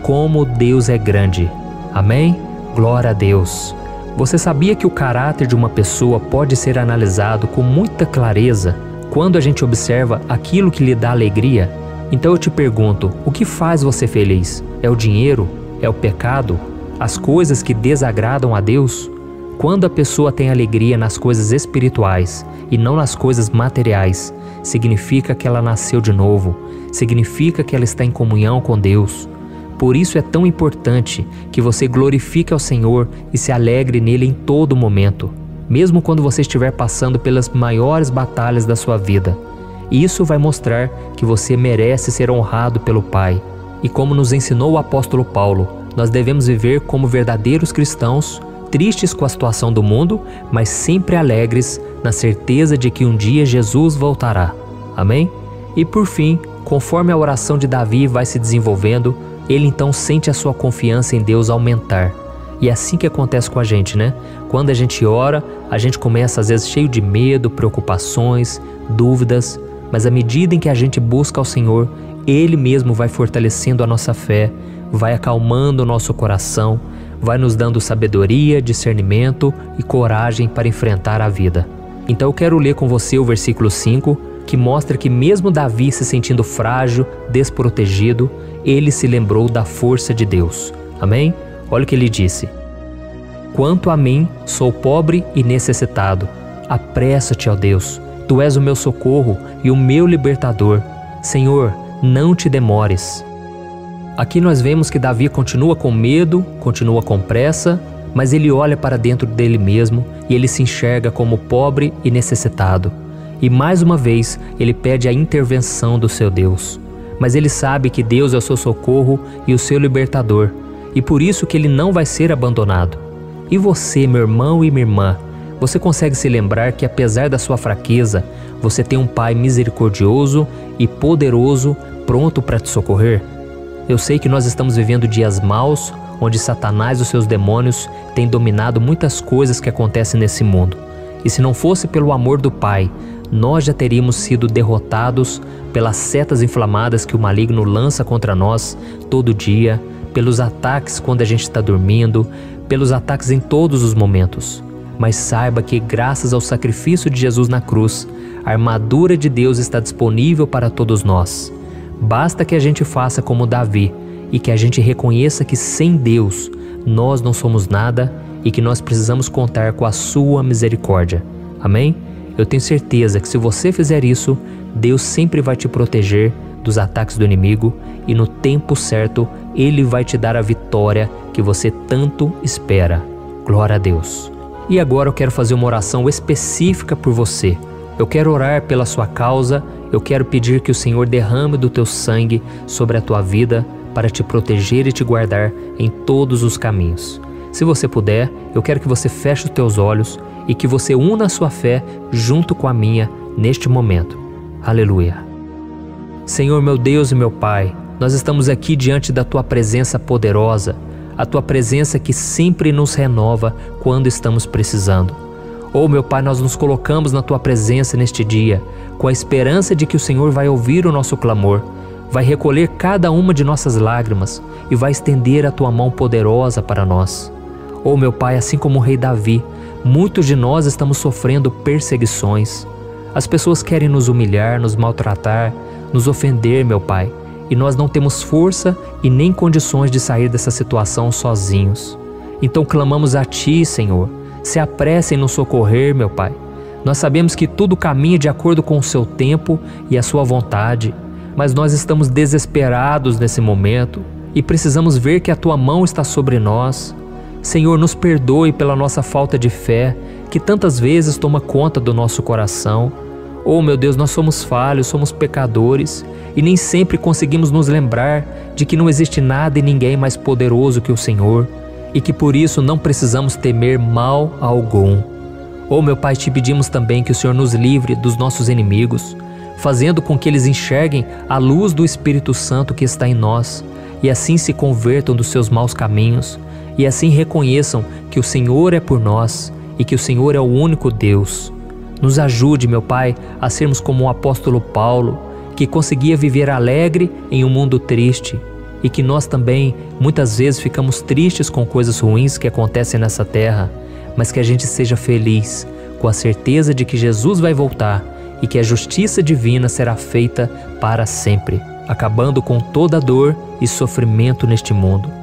como Deus é grande. Amém? Glória a Deus. Você sabia que o caráter de uma pessoa pode ser analisado com muita clareza quando a gente observa aquilo que lhe dá alegria? Então eu te pergunto: o que faz você feliz? É o dinheiro? É o pecado? As coisas que desagradam a Deus? Quando a pessoa tem alegria nas coisas espirituais e não nas coisas materiais, significa que ela nasceu de novo, significa que ela está em comunhão com Deus. Por isso é tão importante que você glorifique ao Senhor e se alegre nele em todo momento, mesmo quando você estiver passando pelas maiores batalhas da sua vida. Isso vai mostrar que você merece ser honrado pelo Pai. E como nos ensinou o apóstolo Paulo, nós devemos viver como verdadeiros cristãos, tristes com a situação do mundo, mas sempre alegres na certeza de que um dia Jesus voltará. Amém? E por fim, Conforme a oração de Davi vai se desenvolvendo, ele então sente a sua confiança em Deus aumentar. E é assim que acontece com a gente, né? Quando a gente ora, a gente começa às vezes cheio de medo, preocupações, dúvidas, mas à medida em que a gente busca ao Senhor, Ele mesmo vai fortalecendo a nossa fé, vai acalmando o nosso coração, vai nos dando sabedoria, discernimento e coragem para enfrentar a vida. Então eu quero ler com você o versículo 5 que mostra que, mesmo Davi se sentindo frágil, desprotegido, ele se lembrou da força de Deus. Amém? Olha o que ele disse: Quanto a mim, sou pobre e necessitado. Apressa-te, ó Deus. Tu és o meu socorro e o meu libertador. Senhor, não te demores. Aqui nós vemos que Davi continua com medo, continua com pressa, mas ele olha para dentro dele mesmo e ele se enxerga como pobre e necessitado. E mais uma vez ele pede a intervenção do seu Deus. Mas ele sabe que Deus é o seu socorro e o seu libertador, e por isso que ele não vai ser abandonado. E você, meu irmão e minha irmã, você consegue se lembrar que apesar da sua fraqueza, você tem um Pai misericordioso e poderoso pronto para te socorrer? Eu sei que nós estamos vivendo dias maus, onde Satanás e os seus demônios têm dominado muitas coisas que acontecem nesse mundo. E se não fosse pelo amor do Pai, nós já teríamos sido derrotados pelas setas inflamadas que o maligno lança contra nós todo dia, pelos ataques quando a gente está dormindo, pelos ataques em todos os momentos. Mas saiba que, graças ao sacrifício de Jesus na cruz, a armadura de Deus está disponível para todos nós. Basta que a gente faça como Davi e que a gente reconheça que sem Deus nós não somos nada e que nós precisamos contar com a Sua misericórdia. Amém? Eu tenho certeza que se você fizer isso, Deus sempre vai te proteger dos ataques do inimigo e no tempo certo Ele vai te dar a vitória que você tanto espera. Glória a Deus. E agora eu quero fazer uma oração específica por você. Eu quero orar pela sua causa eu quero pedir que o Senhor derrame do teu sangue sobre a tua vida para te proteger e te guardar em todos os caminhos. Se você puder, eu quero que você feche os teus olhos e que você una a sua fé junto com a minha neste momento. Aleluia. Senhor meu Deus e meu Pai, nós estamos aqui diante da tua presença poderosa, a tua presença que sempre nos renova quando estamos precisando. Oh, meu Pai, nós nos colocamos na tua presença neste dia, com a esperança de que o Senhor vai ouvir o nosso clamor, vai recolher cada uma de nossas lágrimas e vai estender a tua mão poderosa para nós. Oh, meu Pai, assim como o rei Davi, muitos de nós estamos sofrendo perseguições. As pessoas querem nos humilhar, nos maltratar, nos ofender, meu Pai, e nós não temos força e nem condições de sair dessa situação sozinhos. Então clamamos a Ti, Senhor se apresse em nos socorrer, meu Pai. Nós sabemos que tudo caminha de acordo com o seu tempo e a sua vontade, mas nós estamos desesperados nesse momento e precisamos ver que a tua mão está sobre nós. Senhor, nos perdoe pela nossa falta de fé, que tantas vezes toma conta do nosso coração. Oh, meu Deus, nós somos falhos, somos pecadores e nem sempre conseguimos nos lembrar de que não existe nada e ninguém mais poderoso que o Senhor e que por isso não precisamos temer mal algum. Oh, meu Pai, te pedimos também que o Senhor nos livre dos nossos inimigos, fazendo com que eles enxerguem a luz do Espírito Santo que está em nós e assim se convertam dos seus maus caminhos e assim reconheçam que o Senhor é por nós e que o Senhor é o único Deus. Nos ajude, meu Pai, a sermos como o apóstolo Paulo, que conseguia viver alegre em um mundo triste e que nós também muitas vezes ficamos tristes com coisas ruins que acontecem nessa terra, mas que a gente seja feliz com a certeza de que Jesus vai voltar e que a justiça divina será feita para sempre, acabando com toda dor e sofrimento neste mundo.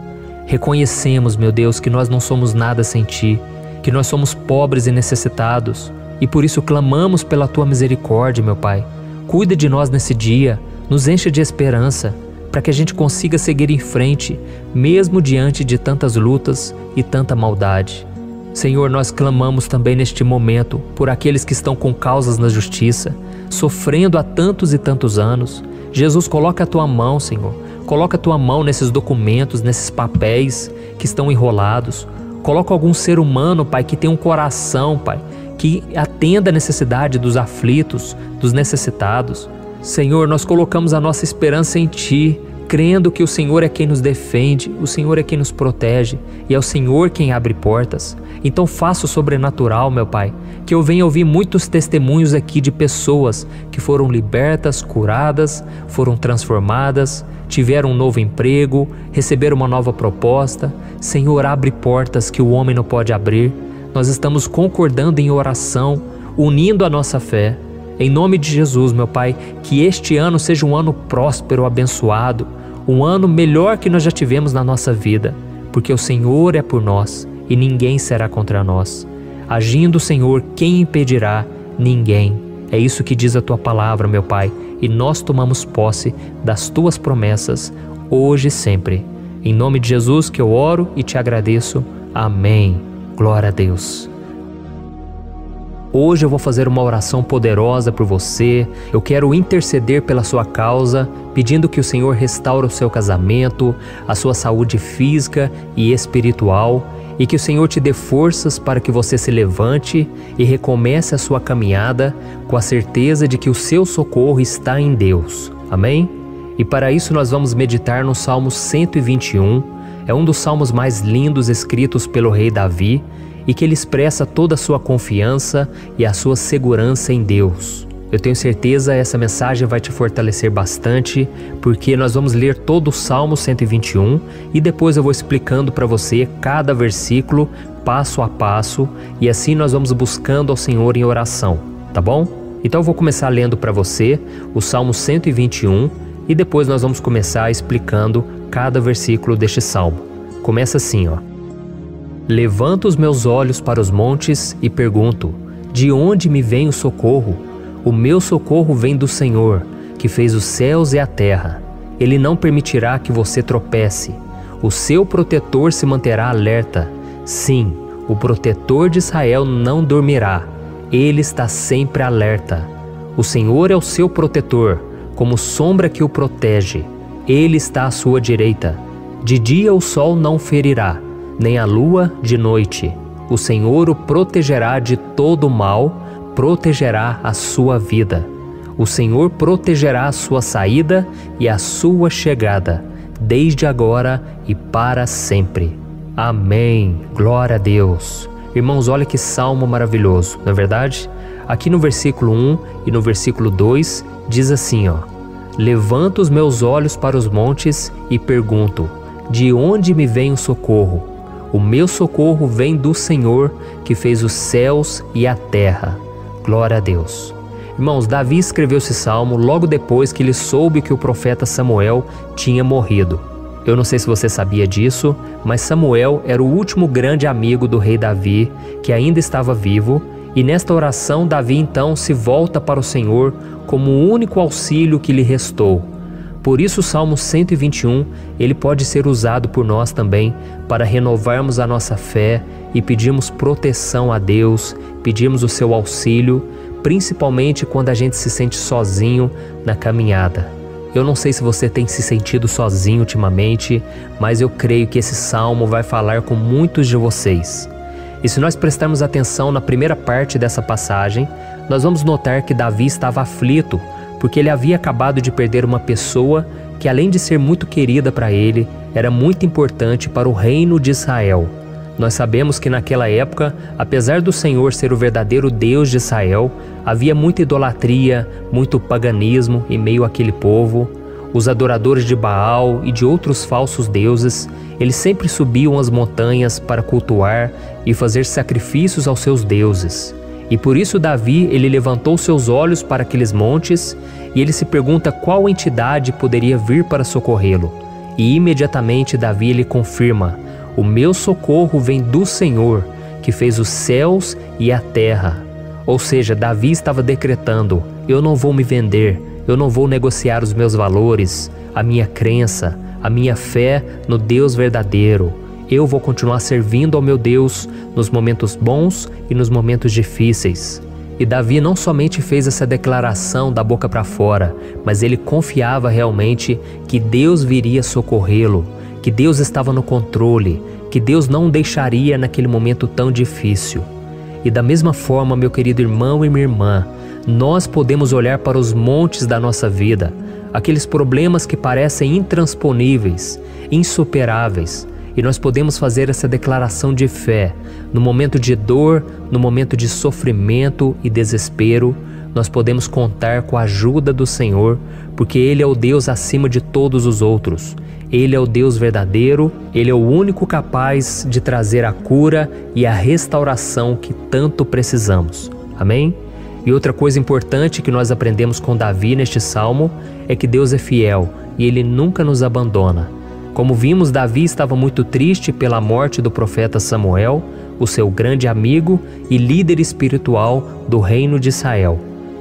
Reconhecemos, meu Deus, que nós não somos nada sem Ti, que nós somos pobres e necessitados, e por isso clamamos pela Tua misericórdia, meu Pai. Cuida de nós nesse dia, nos enche de esperança, para que a gente consiga seguir em frente, mesmo diante de tantas lutas e tanta maldade. Senhor, nós clamamos também neste momento por aqueles que estão com causas na justiça, sofrendo há tantos e tantos anos. Jesus, coloca a tua mão, Senhor. Coloca tua mão nesses documentos, nesses papéis que estão enrolados. Coloca algum ser humano, Pai, que tem um coração, Pai, que atenda a necessidade dos aflitos, dos necessitados. Senhor, nós colocamos a nossa esperança em Ti, crendo que o Senhor é quem nos defende, o Senhor é quem nos protege e é o Senhor quem abre portas. Então faça o sobrenatural, meu Pai, que eu venha ouvir muitos testemunhos aqui de pessoas que foram libertas, curadas, foram transformadas, tiveram um novo emprego, receberam uma nova proposta. Senhor, abre portas que o homem não pode abrir. Nós estamos concordando em oração, unindo a nossa fé em nome de Jesus, meu Pai, que este ano seja um ano próspero, abençoado, um ano melhor que nós já tivemos na nossa vida, porque o Senhor é por nós e ninguém será contra nós. Agindo o Senhor, quem impedirá? Ninguém. É isso que diz a tua palavra, meu Pai, e nós tomamos posse das tuas promessas, hoje e sempre. Em nome de Jesus que eu oro e te agradeço. Amém. Glória a Deus. Hoje eu vou fazer uma oração poderosa por você. Eu quero interceder pela sua causa, pedindo que o Senhor restaure o seu casamento, a sua saúde física e espiritual e que o Senhor te dê forças para que você se levante e recomece a sua caminhada com a certeza de que o seu socorro está em Deus. Amém? E para isso nós vamos meditar no Salmo 121. É um dos salmos mais lindos escritos pelo rei Davi e que ele expressa toda a sua confiança e a sua segurança em Deus. Eu tenho certeza essa mensagem vai te fortalecer bastante, porque nós vamos ler todo o Salmo 121 e depois eu vou explicando para você cada versículo passo a passo e assim nós vamos buscando ao Senhor em oração, tá bom? Então eu vou começar lendo para você o Salmo 121 e depois nós vamos começar explicando cada versículo deste salmo. Começa assim, ó: Levanto os meus olhos para os montes e pergunto: De onde me vem o socorro? O meu socorro vem do Senhor, que fez os céus e a terra. Ele não permitirá que você tropece. O seu protetor se manterá alerta. Sim, o protetor de Israel não dormirá. Ele está sempre alerta. O Senhor é o seu protetor, como sombra que o protege. Ele está à sua direita. De dia o sol não ferirá, nem a lua de noite. O Senhor o protegerá de todo mal protegerá a sua vida. O Senhor protegerá a sua saída e a sua chegada, desde agora e para sempre. Amém. Glória a Deus. Irmãos, olha que salmo maravilhoso, não é verdade? Aqui no versículo 1 e no versículo 2 diz assim, ó: Levanto os meus olhos para os montes e pergunto: De onde me vem o socorro? O meu socorro vem do Senhor, que fez os céus e a terra. Glória a Deus. Irmãos, Davi escreveu esse salmo logo depois que ele soube que o profeta Samuel tinha morrido. Eu não sei se você sabia disso, mas Samuel era o último grande amigo do rei Davi, que ainda estava vivo, e nesta oração Davi então se volta para o Senhor como o único auxílio que lhe restou. Por isso o Salmo 121, ele pode ser usado por nós também para renovarmos a nossa fé e pedirmos proteção a Deus, pedirmos o seu auxílio, principalmente quando a gente se sente sozinho na caminhada. Eu não sei se você tem se sentido sozinho ultimamente, mas eu creio que esse salmo vai falar com muitos de vocês. E se nós prestarmos atenção na primeira parte dessa passagem, nós vamos notar que Davi estava aflito porque ele havia acabado de perder uma pessoa que, além de ser muito querida para ele, era muito importante para o reino de Israel. Nós sabemos que naquela época, apesar do Senhor ser o verdadeiro Deus de Israel, havia muita idolatria, muito paganismo em meio àquele povo. Os adoradores de Baal e de outros falsos deuses, eles sempre subiam as montanhas para cultuar e fazer sacrifícios aos seus deuses. E por isso Davi, ele levantou seus olhos para aqueles montes e ele se pergunta qual entidade poderia vir para socorrê-lo. E imediatamente Davi lhe confirma: O meu socorro vem do Senhor, que fez os céus e a terra. Ou seja, Davi estava decretando: Eu não vou me vender, eu não vou negociar os meus valores, a minha crença, a minha fé no Deus verdadeiro. Eu vou continuar servindo ao meu Deus nos momentos bons e nos momentos difíceis. E Davi não somente fez essa declaração da boca para fora, mas ele confiava realmente que Deus viria socorrê-lo, que Deus estava no controle, que Deus não o deixaria naquele momento tão difícil. E da mesma forma, meu querido irmão e minha irmã, nós podemos olhar para os montes da nossa vida, aqueles problemas que parecem intransponíveis, insuperáveis, e nós podemos fazer essa declaração de fé no momento de dor, no momento de sofrimento e desespero. Nós podemos contar com a ajuda do Senhor, porque Ele é o Deus acima de todos os outros. Ele é o Deus verdadeiro, Ele é o único capaz de trazer a cura e a restauração que tanto precisamos. Amém? E outra coisa importante que nós aprendemos com Davi neste salmo é que Deus é fiel e Ele nunca nos abandona. Como vimos, Davi estava muito triste pela morte do profeta Samuel, o seu grande amigo e líder espiritual do reino de Israel.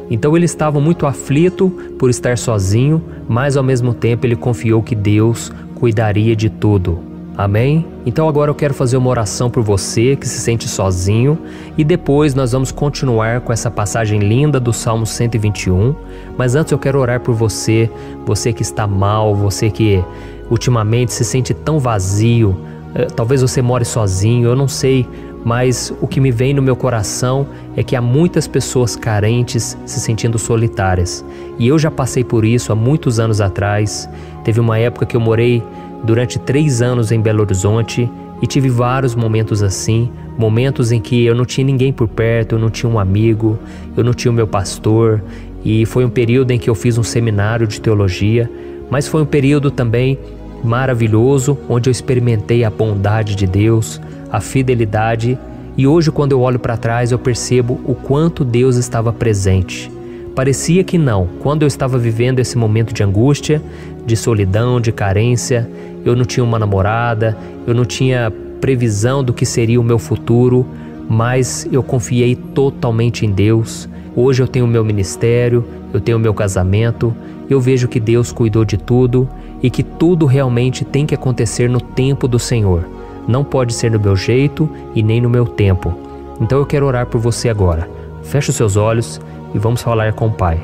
Então ele estava muito aflito por estar sozinho, mas ao mesmo tempo ele confiou que Deus cuidaria de tudo. Amém? Então agora eu quero fazer uma oração por você que se sente sozinho e depois nós vamos continuar com essa passagem linda do Salmo 121. Mas antes eu quero orar por você, você que está mal, você que ultimamente se sente tão vazio, eh, talvez você more sozinho, eu não sei, mas o que me vem no meu coração é que há muitas pessoas carentes se sentindo solitárias. E eu já passei por isso há muitos anos atrás. Teve uma época que eu morei durante três anos em Belo Horizonte e tive vários momentos assim momentos em que eu não tinha ninguém por perto, eu não tinha um amigo, eu não tinha o meu pastor. E foi um período em que eu fiz um seminário de teologia, mas foi um período também maravilhoso onde eu experimentei a bondade de Deus, a fidelidade e hoje, quando eu olho para trás, eu percebo o quanto Deus estava presente. Parecia que não, quando eu estava vivendo esse momento de angústia, de solidão, de carência, eu não tinha uma namorada, eu não tinha previsão do que seria o meu futuro, mas eu confiei totalmente em Deus. Hoje eu tenho o meu ministério, eu tenho o meu casamento, eu vejo que Deus cuidou de tudo e que tudo realmente tem que acontecer no tempo do Senhor. Não pode ser no meu jeito e nem no meu tempo. Então eu quero orar por você agora. Feche os seus olhos e vamos falar com o Pai.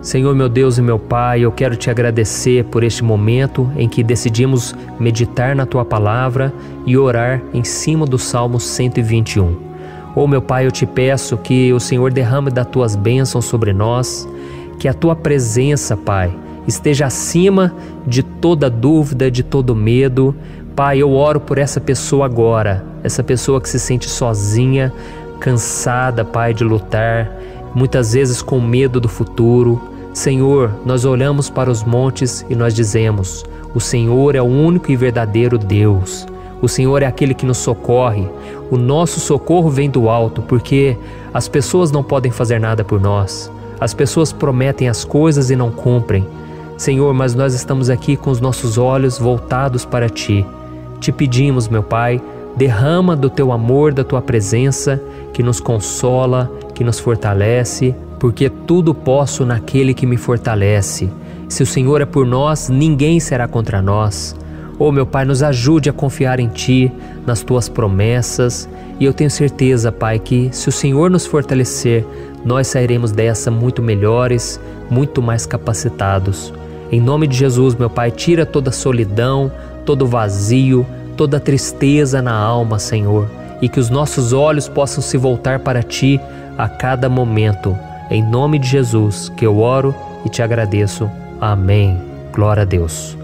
Senhor meu Deus e meu Pai, eu quero te agradecer por este momento em que decidimos meditar na tua palavra e orar em cima do Salmo 121. Oh meu Pai, eu te peço que o Senhor derrame das tuas bênçãos sobre nós, que a tua presença, Pai, esteja acima de toda dúvida, de todo medo. Pai, eu oro por essa pessoa agora, essa pessoa que se sente sozinha, cansada, Pai, de lutar, muitas vezes com medo do futuro. Senhor, nós olhamos para os montes e nós dizemos: O Senhor é o único e verdadeiro Deus. O Senhor é aquele que nos socorre. O nosso socorro vem do alto, porque as pessoas não podem fazer nada por nós. As pessoas prometem as coisas e não cumprem. Senhor, mas nós estamos aqui com os nossos olhos voltados para Ti. Te pedimos, meu Pai, derrama do Teu amor, da Tua presença, que nos consola, que nos fortalece, porque tudo posso naquele que me fortalece. Se o Senhor é por nós, ninguém será contra nós. Oh, meu Pai, nos ajude a confiar em Ti, nas Tuas promessas, e eu tenho certeza, Pai, que se o Senhor nos fortalecer, nós sairemos dessa muito melhores, muito mais capacitados. Em nome de Jesus, meu Pai, tira toda solidão, todo vazio, toda tristeza na alma, Senhor, e que os nossos olhos possam se voltar para Ti a cada momento. Em nome de Jesus que eu oro e te agradeço. Amém. Glória a Deus.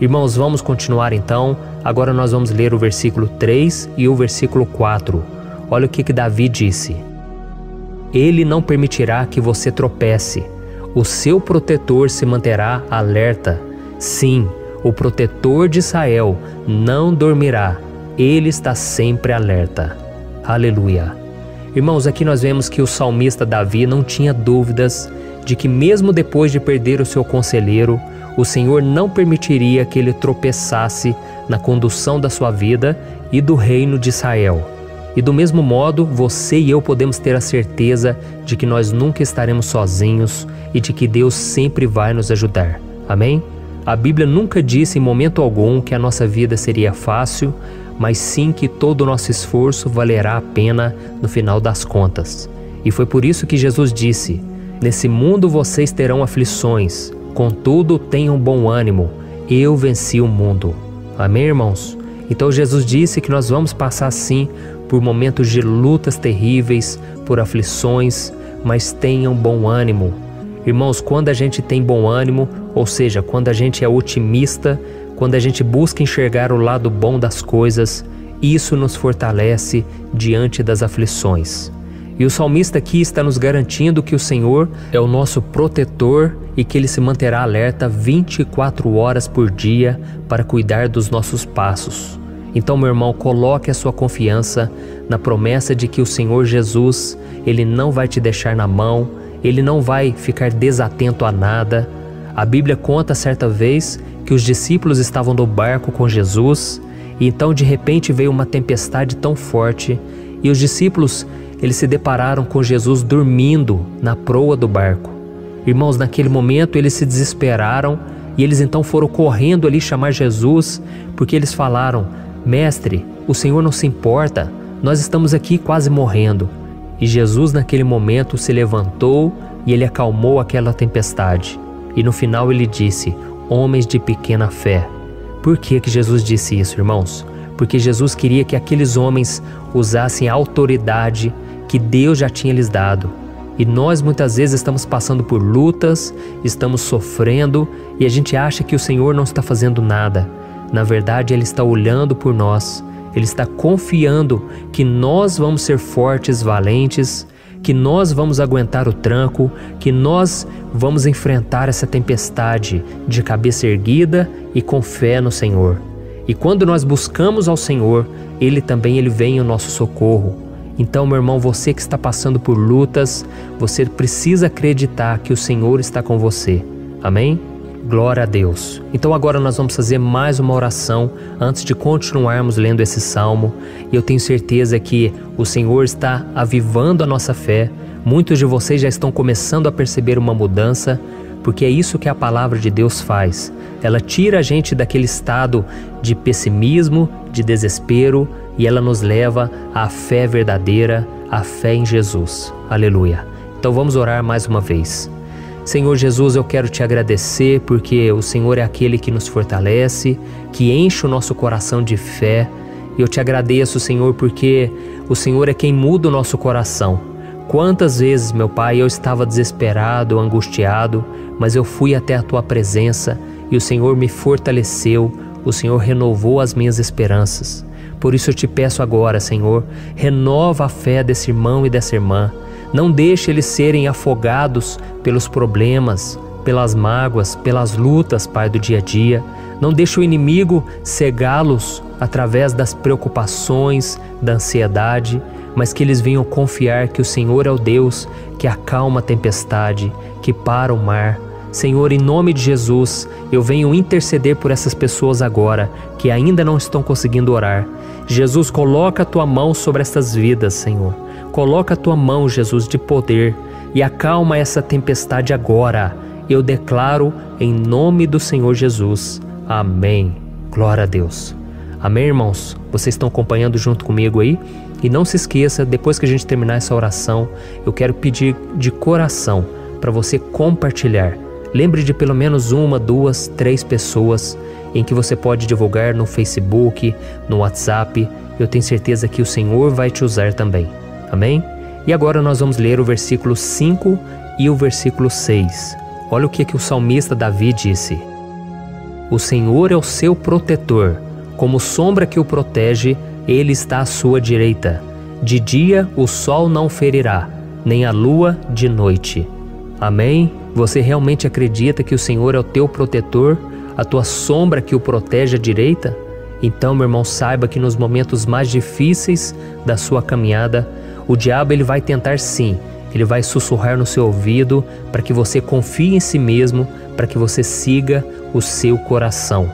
Irmãos, vamos continuar então. Agora nós vamos ler o versículo 3 e o versículo 4. Olha o que, que Davi disse: Ele não permitirá que você tropece. O seu protetor se manterá alerta. Sim, o protetor de Israel não dormirá. Ele está sempre alerta. Aleluia. Irmãos, aqui nós vemos que o salmista Davi não tinha dúvidas de que, mesmo depois de perder o seu conselheiro, o Senhor não permitiria que ele tropeçasse na condução da sua vida e do reino de Israel. E do mesmo modo, você e eu podemos ter a certeza de que nós nunca estaremos sozinhos e de que Deus sempre vai nos ajudar. Amém? A Bíblia nunca disse em momento algum que a nossa vida seria fácil mas sim que todo o nosso esforço valerá a pena no final das contas. E foi por isso que Jesus disse: Nesse mundo vocês terão aflições, contudo tenham bom ânimo, eu venci o mundo. Amém, irmãos? Então Jesus disse que nós vamos passar sim por momentos de lutas terríveis, por aflições, mas tenham bom ânimo. Irmãos, quando a gente tem bom ânimo, ou seja, quando a gente é otimista, quando a gente busca enxergar o lado bom das coisas, isso nos fortalece diante das aflições. E o salmista aqui está nos garantindo que o Senhor é o nosso protetor e que ele se manterá alerta 24 horas por dia para cuidar dos nossos passos. Então, meu irmão, coloque a sua confiança na promessa de que o Senhor Jesus, ele não vai te deixar na mão, ele não vai ficar desatento a nada, A Bíblia conta certa vez que os discípulos estavam no barco com Jesus e então de repente veio uma tempestade tão forte e os discípulos eles se depararam com Jesus dormindo na proa do barco. Irmãos, naquele momento eles se desesperaram e eles então foram correndo ali chamar Jesus, porque eles falaram: Mestre, o Senhor não se importa, nós estamos aqui quase morrendo. E Jesus, naquele momento, se levantou e ele acalmou aquela tempestade. E no final ele disse: Homens de pequena fé. Por que, que Jesus disse isso, irmãos? Porque Jesus queria que aqueles homens usassem a autoridade que Deus já tinha lhes dado. E nós muitas vezes estamos passando por lutas, estamos sofrendo e a gente acha que o Senhor não está fazendo nada. Na verdade, Ele está olhando por nós, Ele está confiando que nós vamos ser fortes, valentes, que nós vamos aguentar o tranco, que nós vamos enfrentar essa tempestade de cabeça erguida e com fé no Senhor. E quando nós buscamos ao Senhor, Ele também ele vem em nosso socorro. Então, meu irmão, você que está passando por lutas, você precisa acreditar que o Senhor está com você. Amém? Glória a Deus. Então agora nós vamos fazer mais uma oração antes de continuarmos lendo esse salmo. E eu tenho certeza que o Senhor está avivando a nossa fé. Muitos de vocês já estão começando a perceber uma mudança, porque é isso que a palavra de Deus faz. Ela tira a gente daquele estado de pessimismo, de desespero, e ela nos leva à fé verdadeira, à fé em Jesus. Aleluia. Então vamos orar mais uma vez. Senhor Jesus, eu quero te agradecer porque o Senhor é aquele que nos fortalece, que enche o nosso coração de fé. Eu te agradeço, Senhor, porque o Senhor é quem muda o nosso coração. Quantas vezes, meu Pai, eu estava desesperado, angustiado, mas eu fui até a tua presença e o Senhor me fortaleceu, o Senhor renovou as minhas esperanças. Por isso eu te peço agora, Senhor, renova a fé desse irmão e dessa irmã. Não deixe eles serem afogados pelos problemas, pelas mágoas, pelas lutas, Pai, do dia a dia. Não deixe o inimigo cegá-los através das preocupações, da ansiedade, mas que eles venham confiar que o Senhor é o Deus que acalma a tempestade, que para o mar, Senhor, em nome de Jesus, eu venho interceder por essas pessoas agora que ainda não estão conseguindo orar. Jesus, coloca a tua mão sobre estas vidas, Senhor. Coloca a tua mão, Jesus, de poder e acalma essa tempestade agora. Eu declaro em nome do Senhor Jesus. Amém. Glória a Deus. Amém, irmãos? Vocês estão acompanhando junto comigo aí? E não se esqueça, depois que a gente terminar essa oração, eu quero pedir de coração para você compartilhar Lembre de pelo menos uma, duas, três pessoas em que você pode divulgar no Facebook, no WhatsApp. Eu tenho certeza que o Senhor vai te usar também. Amém? E agora nós vamos ler o versículo 5 e o versículo 6. Olha o que, que o salmista Davi disse: O Senhor é o seu protetor, como sombra que o protege, ele está à sua direita. De dia o sol não ferirá, nem a lua de noite. Amém? Você realmente acredita que o Senhor é o teu protetor, a tua sombra que o protege à direita? Então, meu irmão, saiba que nos momentos mais difíceis da sua caminhada, o diabo ele vai tentar sim, ele vai sussurrar no seu ouvido para que você confie em si mesmo, para que você siga o seu coração.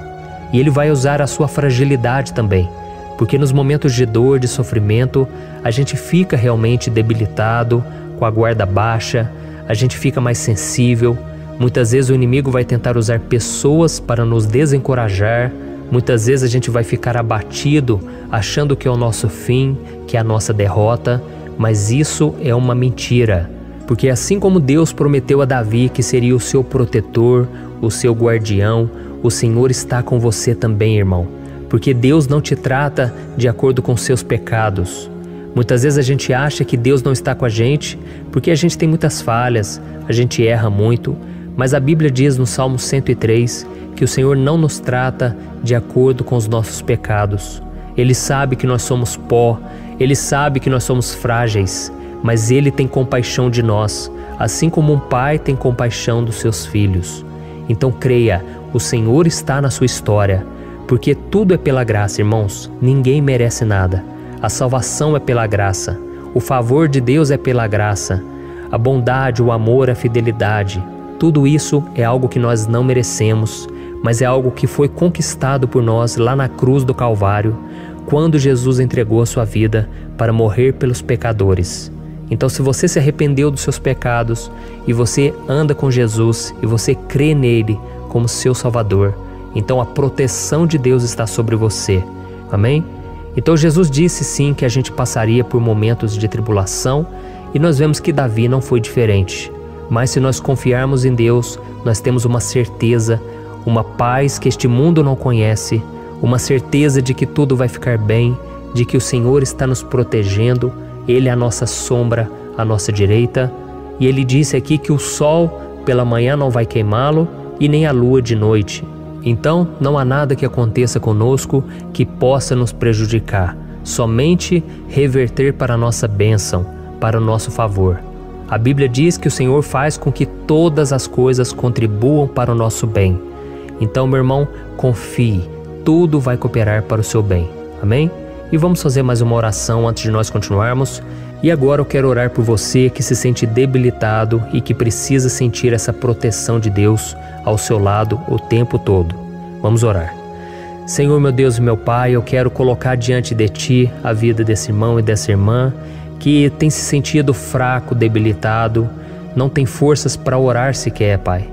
E ele vai usar a sua fragilidade também, porque nos momentos de dor, de sofrimento, a gente fica realmente debilitado, com a guarda baixa, a gente fica mais sensível. Muitas vezes o inimigo vai tentar usar pessoas para nos desencorajar. Muitas vezes a gente vai ficar abatido, achando que é o nosso fim, que é a nossa derrota, mas isso é uma mentira. Porque assim como Deus prometeu a Davi que seria o seu protetor, o seu guardião, o Senhor está com você também, irmão. Porque Deus não te trata de acordo com seus pecados. Muitas vezes a gente acha que Deus não está com a gente porque a gente tem muitas falhas, a gente erra muito, mas a Bíblia diz no Salmo 103 que o Senhor não nos trata de acordo com os nossos pecados. Ele sabe que nós somos pó, ele sabe que nós somos frágeis, mas ele tem compaixão de nós, assim como um pai tem compaixão dos seus filhos. Então creia, o Senhor está na sua história, porque tudo é pela graça, irmãos, ninguém merece nada. A salvação é pela graça. O favor de Deus é pela graça. A bondade, o amor, a fidelidade. Tudo isso é algo que nós não merecemos, mas é algo que foi conquistado por nós lá na cruz do Calvário, quando Jesus entregou a sua vida para morrer pelos pecadores. Então, se você se arrependeu dos seus pecados e você anda com Jesus e você crê nele como seu Salvador, então a proteção de Deus está sobre você. Amém? Então, Jesus disse sim que a gente passaria por momentos de tribulação e nós vemos que Davi não foi diferente. Mas se nós confiarmos em Deus, nós temos uma certeza, uma paz que este mundo não conhece, uma certeza de que tudo vai ficar bem, de que o Senhor está nos protegendo, Ele é a nossa sombra, a nossa direita. E Ele disse aqui que o sol pela manhã não vai queimá-lo e nem a lua de noite. Então não há nada que aconteça conosco que possa nos prejudicar, somente reverter para a nossa bênção, para o nosso favor. A Bíblia diz que o Senhor faz com que todas as coisas contribuam para o nosso bem. Então, meu irmão, confie, tudo vai cooperar para o seu bem. Amém? E vamos fazer mais uma oração antes de nós continuarmos. E agora eu quero orar por você que se sente debilitado e que precisa sentir essa proteção de Deus ao seu lado o tempo todo. Vamos orar. Senhor, meu Deus e meu Pai, eu quero colocar diante de Ti a vida desse irmão e dessa irmã que tem se sentido fraco, debilitado, não tem forças para orar sequer, Pai.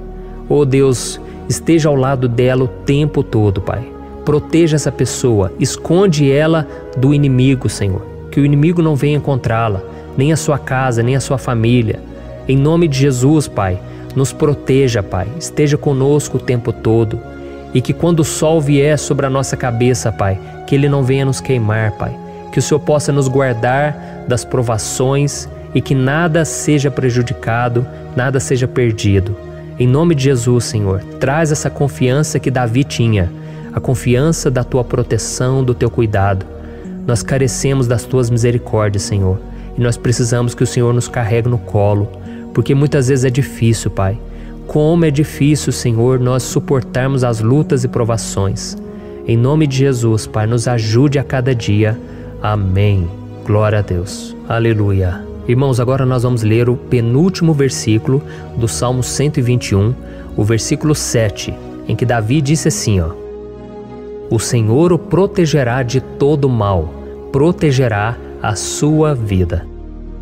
Oh Deus, esteja ao lado dela o tempo todo, Pai. Proteja essa pessoa, esconde ela do inimigo, Senhor. Que o inimigo não venha encontrá-la, nem a sua casa, nem a sua família. Em nome de Jesus, Pai, nos proteja, Pai. Esteja conosco o tempo todo. E que quando o sol vier sobre a nossa cabeça, Pai, que ele não venha nos queimar, Pai que o Senhor possa nos guardar das provações e que nada seja prejudicado, nada seja perdido. Em nome de Jesus, Senhor, traz essa confiança que Davi tinha, a confiança da tua proteção, do teu cuidado. Nós carecemos das tuas misericórdias, Senhor, e nós precisamos que o Senhor nos carregue no colo, porque muitas vezes é difícil, Pai. Como é difícil, Senhor, nós suportarmos as lutas e provações. Em nome de Jesus, Pai, nos ajude a cada dia Amém. Glória a Deus. Aleluia. Irmãos, agora nós vamos ler o penúltimo versículo do Salmo 121, o versículo 7, em que Davi disse assim, ó: O Senhor o protegerá de todo mal, protegerá a sua vida.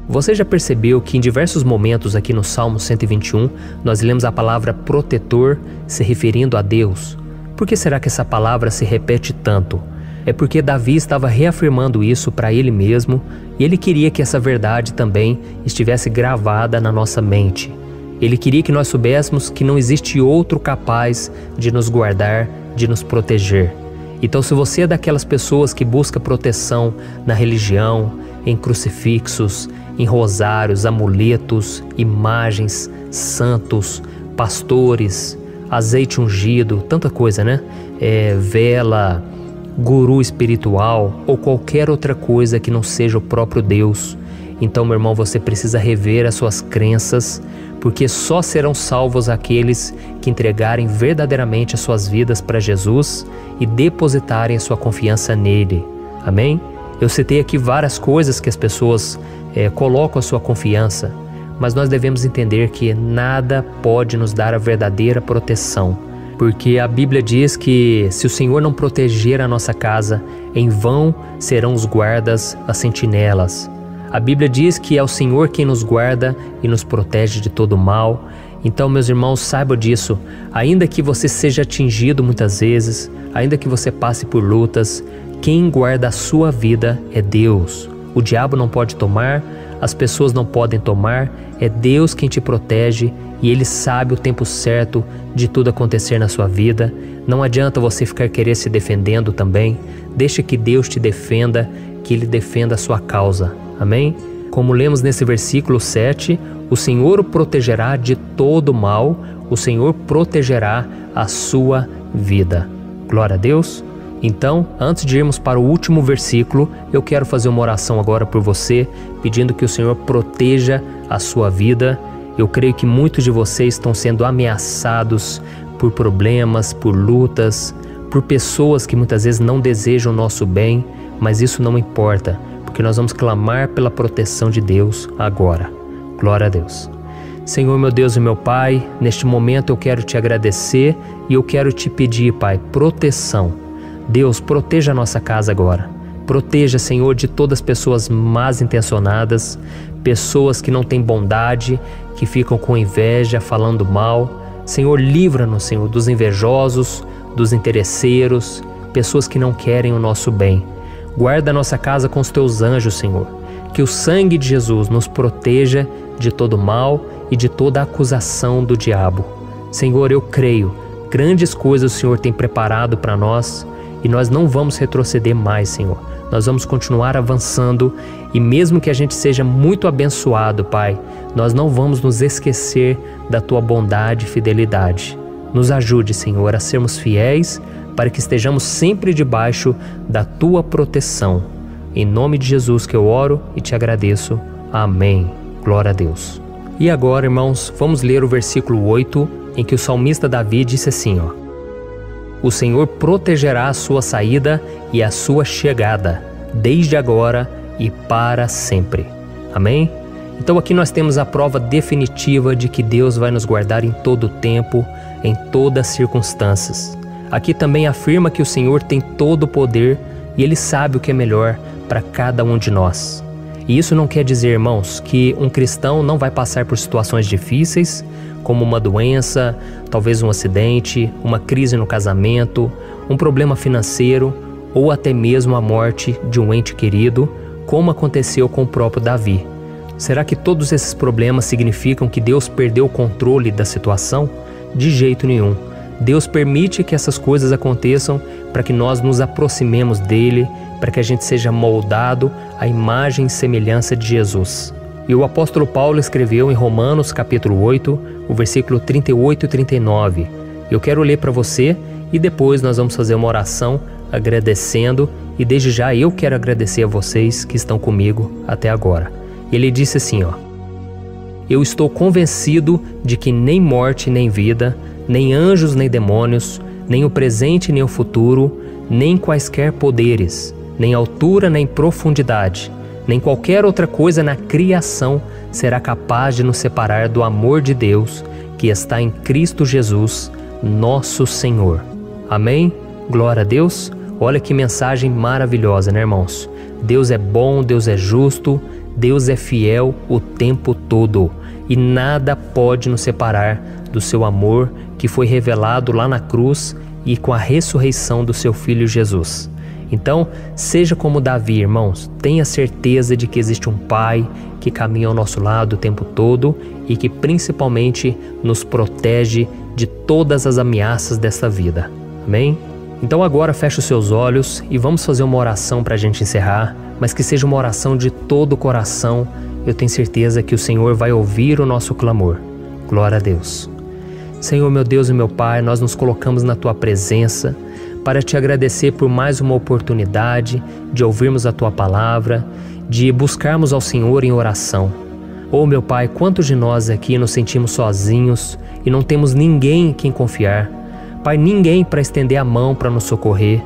Você já percebeu que em diversos momentos aqui no Salmo 121 nós lemos a palavra protetor se referindo a Deus? Por que será que essa palavra se repete tanto? é porque Davi estava reafirmando isso para ele mesmo e ele queria que essa verdade também estivesse gravada na nossa mente. Ele queria que nós soubéssemos que não existe outro capaz de nos guardar, de nos proteger. Então, se você é daquelas pessoas que busca proteção na religião, em crucifixos, em rosários, amuletos, imagens, santos, pastores, azeite ungido, tanta coisa, né? É, vela, guru espiritual ou qualquer outra coisa que não seja o próprio Deus. Então, meu irmão, você precisa rever as suas crenças, porque só serão salvos aqueles que entregarem verdadeiramente as suas vidas para Jesus e depositarem a sua confiança nele. Amém? Eu citei aqui várias coisas que as pessoas é, colocam a sua confiança, mas nós devemos entender que nada pode nos dar a verdadeira proteção porque a Bíblia diz que se o Senhor não proteger a nossa casa, em vão serão os guardas, as sentinelas. A Bíblia diz que é o Senhor quem nos guarda e nos protege de todo mal. Então, meus irmãos, saibam disso. Ainda que você seja atingido muitas vezes, ainda que você passe por lutas, quem guarda a sua vida é Deus. O diabo não pode tomar, as pessoas não podem tomar, é Deus quem te protege e Ele sabe o tempo certo de tudo acontecer na sua vida. Não adianta você ficar querer se defendendo também. Deixe que Deus te defenda, que Ele defenda a sua causa. Amém? Como lemos nesse versículo 7, o Senhor o protegerá de todo mal, o Senhor protegerá a sua vida. Glória a Deus. Então, antes de irmos para o último versículo, eu quero fazer uma oração agora por você, pedindo que o Senhor proteja a sua vida eu creio que muitos de vocês estão sendo ameaçados por problemas, por lutas, por pessoas que muitas vezes não desejam o nosso bem, mas isso não importa, porque nós vamos clamar pela proteção de Deus agora. Glória a Deus. Senhor, meu Deus e meu Pai, neste momento eu quero te agradecer e eu quero te pedir, Pai, proteção. Deus, proteja a nossa casa agora. Proteja, Senhor, de todas as pessoas más intencionadas, pessoas que não têm bondade, que ficam com inveja, falando mal. Senhor, livra-nos, Senhor, dos invejosos, dos interesseiros, pessoas que não querem o nosso bem. Guarda a nossa casa com os teus anjos, Senhor. Que o sangue de Jesus nos proteja de todo mal e de toda acusação do diabo. Senhor, eu creio, grandes coisas o Senhor tem preparado para nós e nós não vamos retroceder mais, Senhor. Nós vamos continuar avançando e, mesmo que a gente seja muito abençoado, Pai, nós não vamos nos esquecer da tua bondade e fidelidade. Nos ajude, Senhor, a sermos fiéis para que estejamos sempre debaixo da tua proteção. Em nome de Jesus que eu oro e te agradeço. Amém. Glória a Deus. E agora, irmãos, vamos ler o versículo 8, em que o salmista Davi disse assim, ó: O Senhor protegerá a sua saída e a sua chegada, desde agora e para sempre. Amém? Então aqui nós temos a prova definitiva de que Deus vai nos guardar em todo o tempo, em todas as circunstâncias. Aqui também afirma que o Senhor tem todo o poder e ele sabe o que é melhor para cada um de nós. E isso não quer dizer, irmãos, que um cristão não vai passar por situações difíceis, como uma doença, talvez um acidente, uma crise no casamento, um problema financeiro ou até mesmo a morte de um ente querido, como aconteceu com o próprio Davi. Será que todos esses problemas significam que Deus perdeu o controle da situação? De jeito nenhum. Deus permite que essas coisas aconteçam para que nós nos aproximemos dele, para que a gente seja moldado à imagem e semelhança de Jesus. E o apóstolo Paulo escreveu em Romanos capítulo 8, o versículo 38 e 39. Eu quero ler para você e depois nós vamos fazer uma oração agradecendo e desde já eu quero agradecer a vocês que estão comigo até agora. Ele disse assim, ó: Eu estou convencido de que nem morte nem vida, nem anjos nem demônios, nem o presente nem o futuro, nem quaisquer poderes, nem altura nem profundidade, nem qualquer outra coisa na criação será capaz de nos separar do amor de Deus que está em Cristo Jesus, nosso Senhor. Amém? Glória a Deus. Olha que mensagem maravilhosa, né, irmãos? Deus é bom, Deus é justo, Deus é fiel o tempo todo e nada pode nos separar do seu amor que foi revelado lá na cruz e com a ressurreição do seu filho Jesus. Então, seja como Davi, irmãos, tenha certeza de que existe um Pai que caminha ao nosso lado o tempo todo e que principalmente nos protege de todas as ameaças dessa vida. Amém? Então agora feche os seus olhos e vamos fazer uma oração para a gente encerrar, mas que seja uma oração de todo o coração. Eu tenho certeza que o Senhor vai ouvir o nosso clamor. Glória a Deus. Senhor, meu Deus e meu Pai, nós nos colocamos na tua presença para te agradecer por mais uma oportunidade de ouvirmos a tua palavra, de buscarmos ao Senhor em oração. Oh, meu Pai, quantos de nós aqui nos sentimos sozinhos e não temos ninguém em quem confiar? Pai, ninguém para estender a mão para nos socorrer.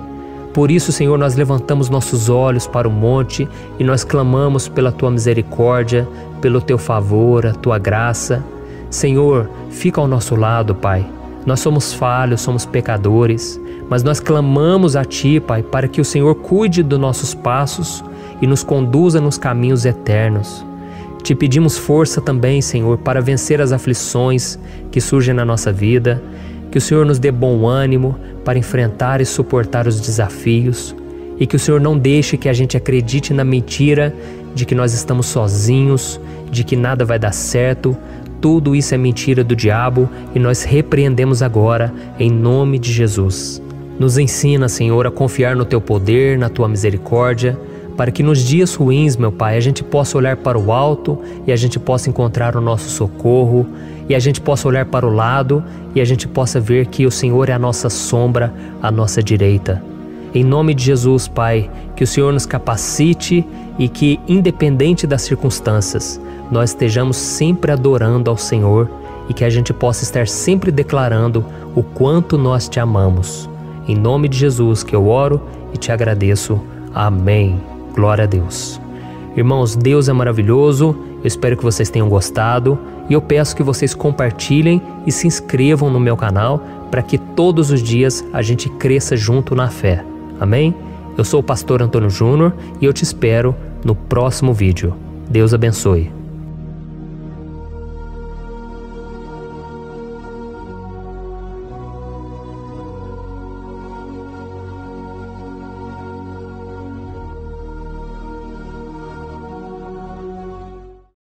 Por isso, Senhor, nós levantamos nossos olhos para o monte e nós clamamos pela tua misericórdia, pelo teu favor, a tua graça. Senhor, fica ao nosso lado, Pai. Nós somos falhos, somos pecadores, mas nós clamamos a Ti, Pai, para que o Senhor cuide dos nossos passos e nos conduza nos caminhos eternos. Te pedimos força também, Senhor, para vencer as aflições que surgem na nossa vida que o Senhor nos dê bom ânimo para enfrentar e suportar os desafios e que o Senhor não deixe que a gente acredite na mentira de que nós estamos sozinhos, de que nada vai dar certo. Tudo isso é mentira do diabo e nós repreendemos agora em nome de Jesus. Nos ensina, Senhor, a confiar no teu poder, na tua misericórdia, para que nos dias ruins, meu Pai, a gente possa olhar para o alto e a gente possa encontrar o nosso socorro e a gente possa olhar para o lado e a gente possa ver que o Senhor é a nossa sombra, a nossa direita. Em nome de Jesus, Pai, que o Senhor nos capacite e que, independente das circunstâncias, nós estejamos sempre adorando ao Senhor e que a gente possa estar sempre declarando o quanto nós te amamos. Em nome de Jesus que eu oro e te agradeço. Amém. Glória a Deus. Irmãos, Deus é maravilhoso Eu espero que vocês tenham gostado e eu peço que vocês compartilhem e se inscrevam no meu canal para que todos os dias a gente cresça junto na fé. Amém? Eu sou o pastor Antônio Júnior e eu te espero no próximo vídeo. Deus abençoe.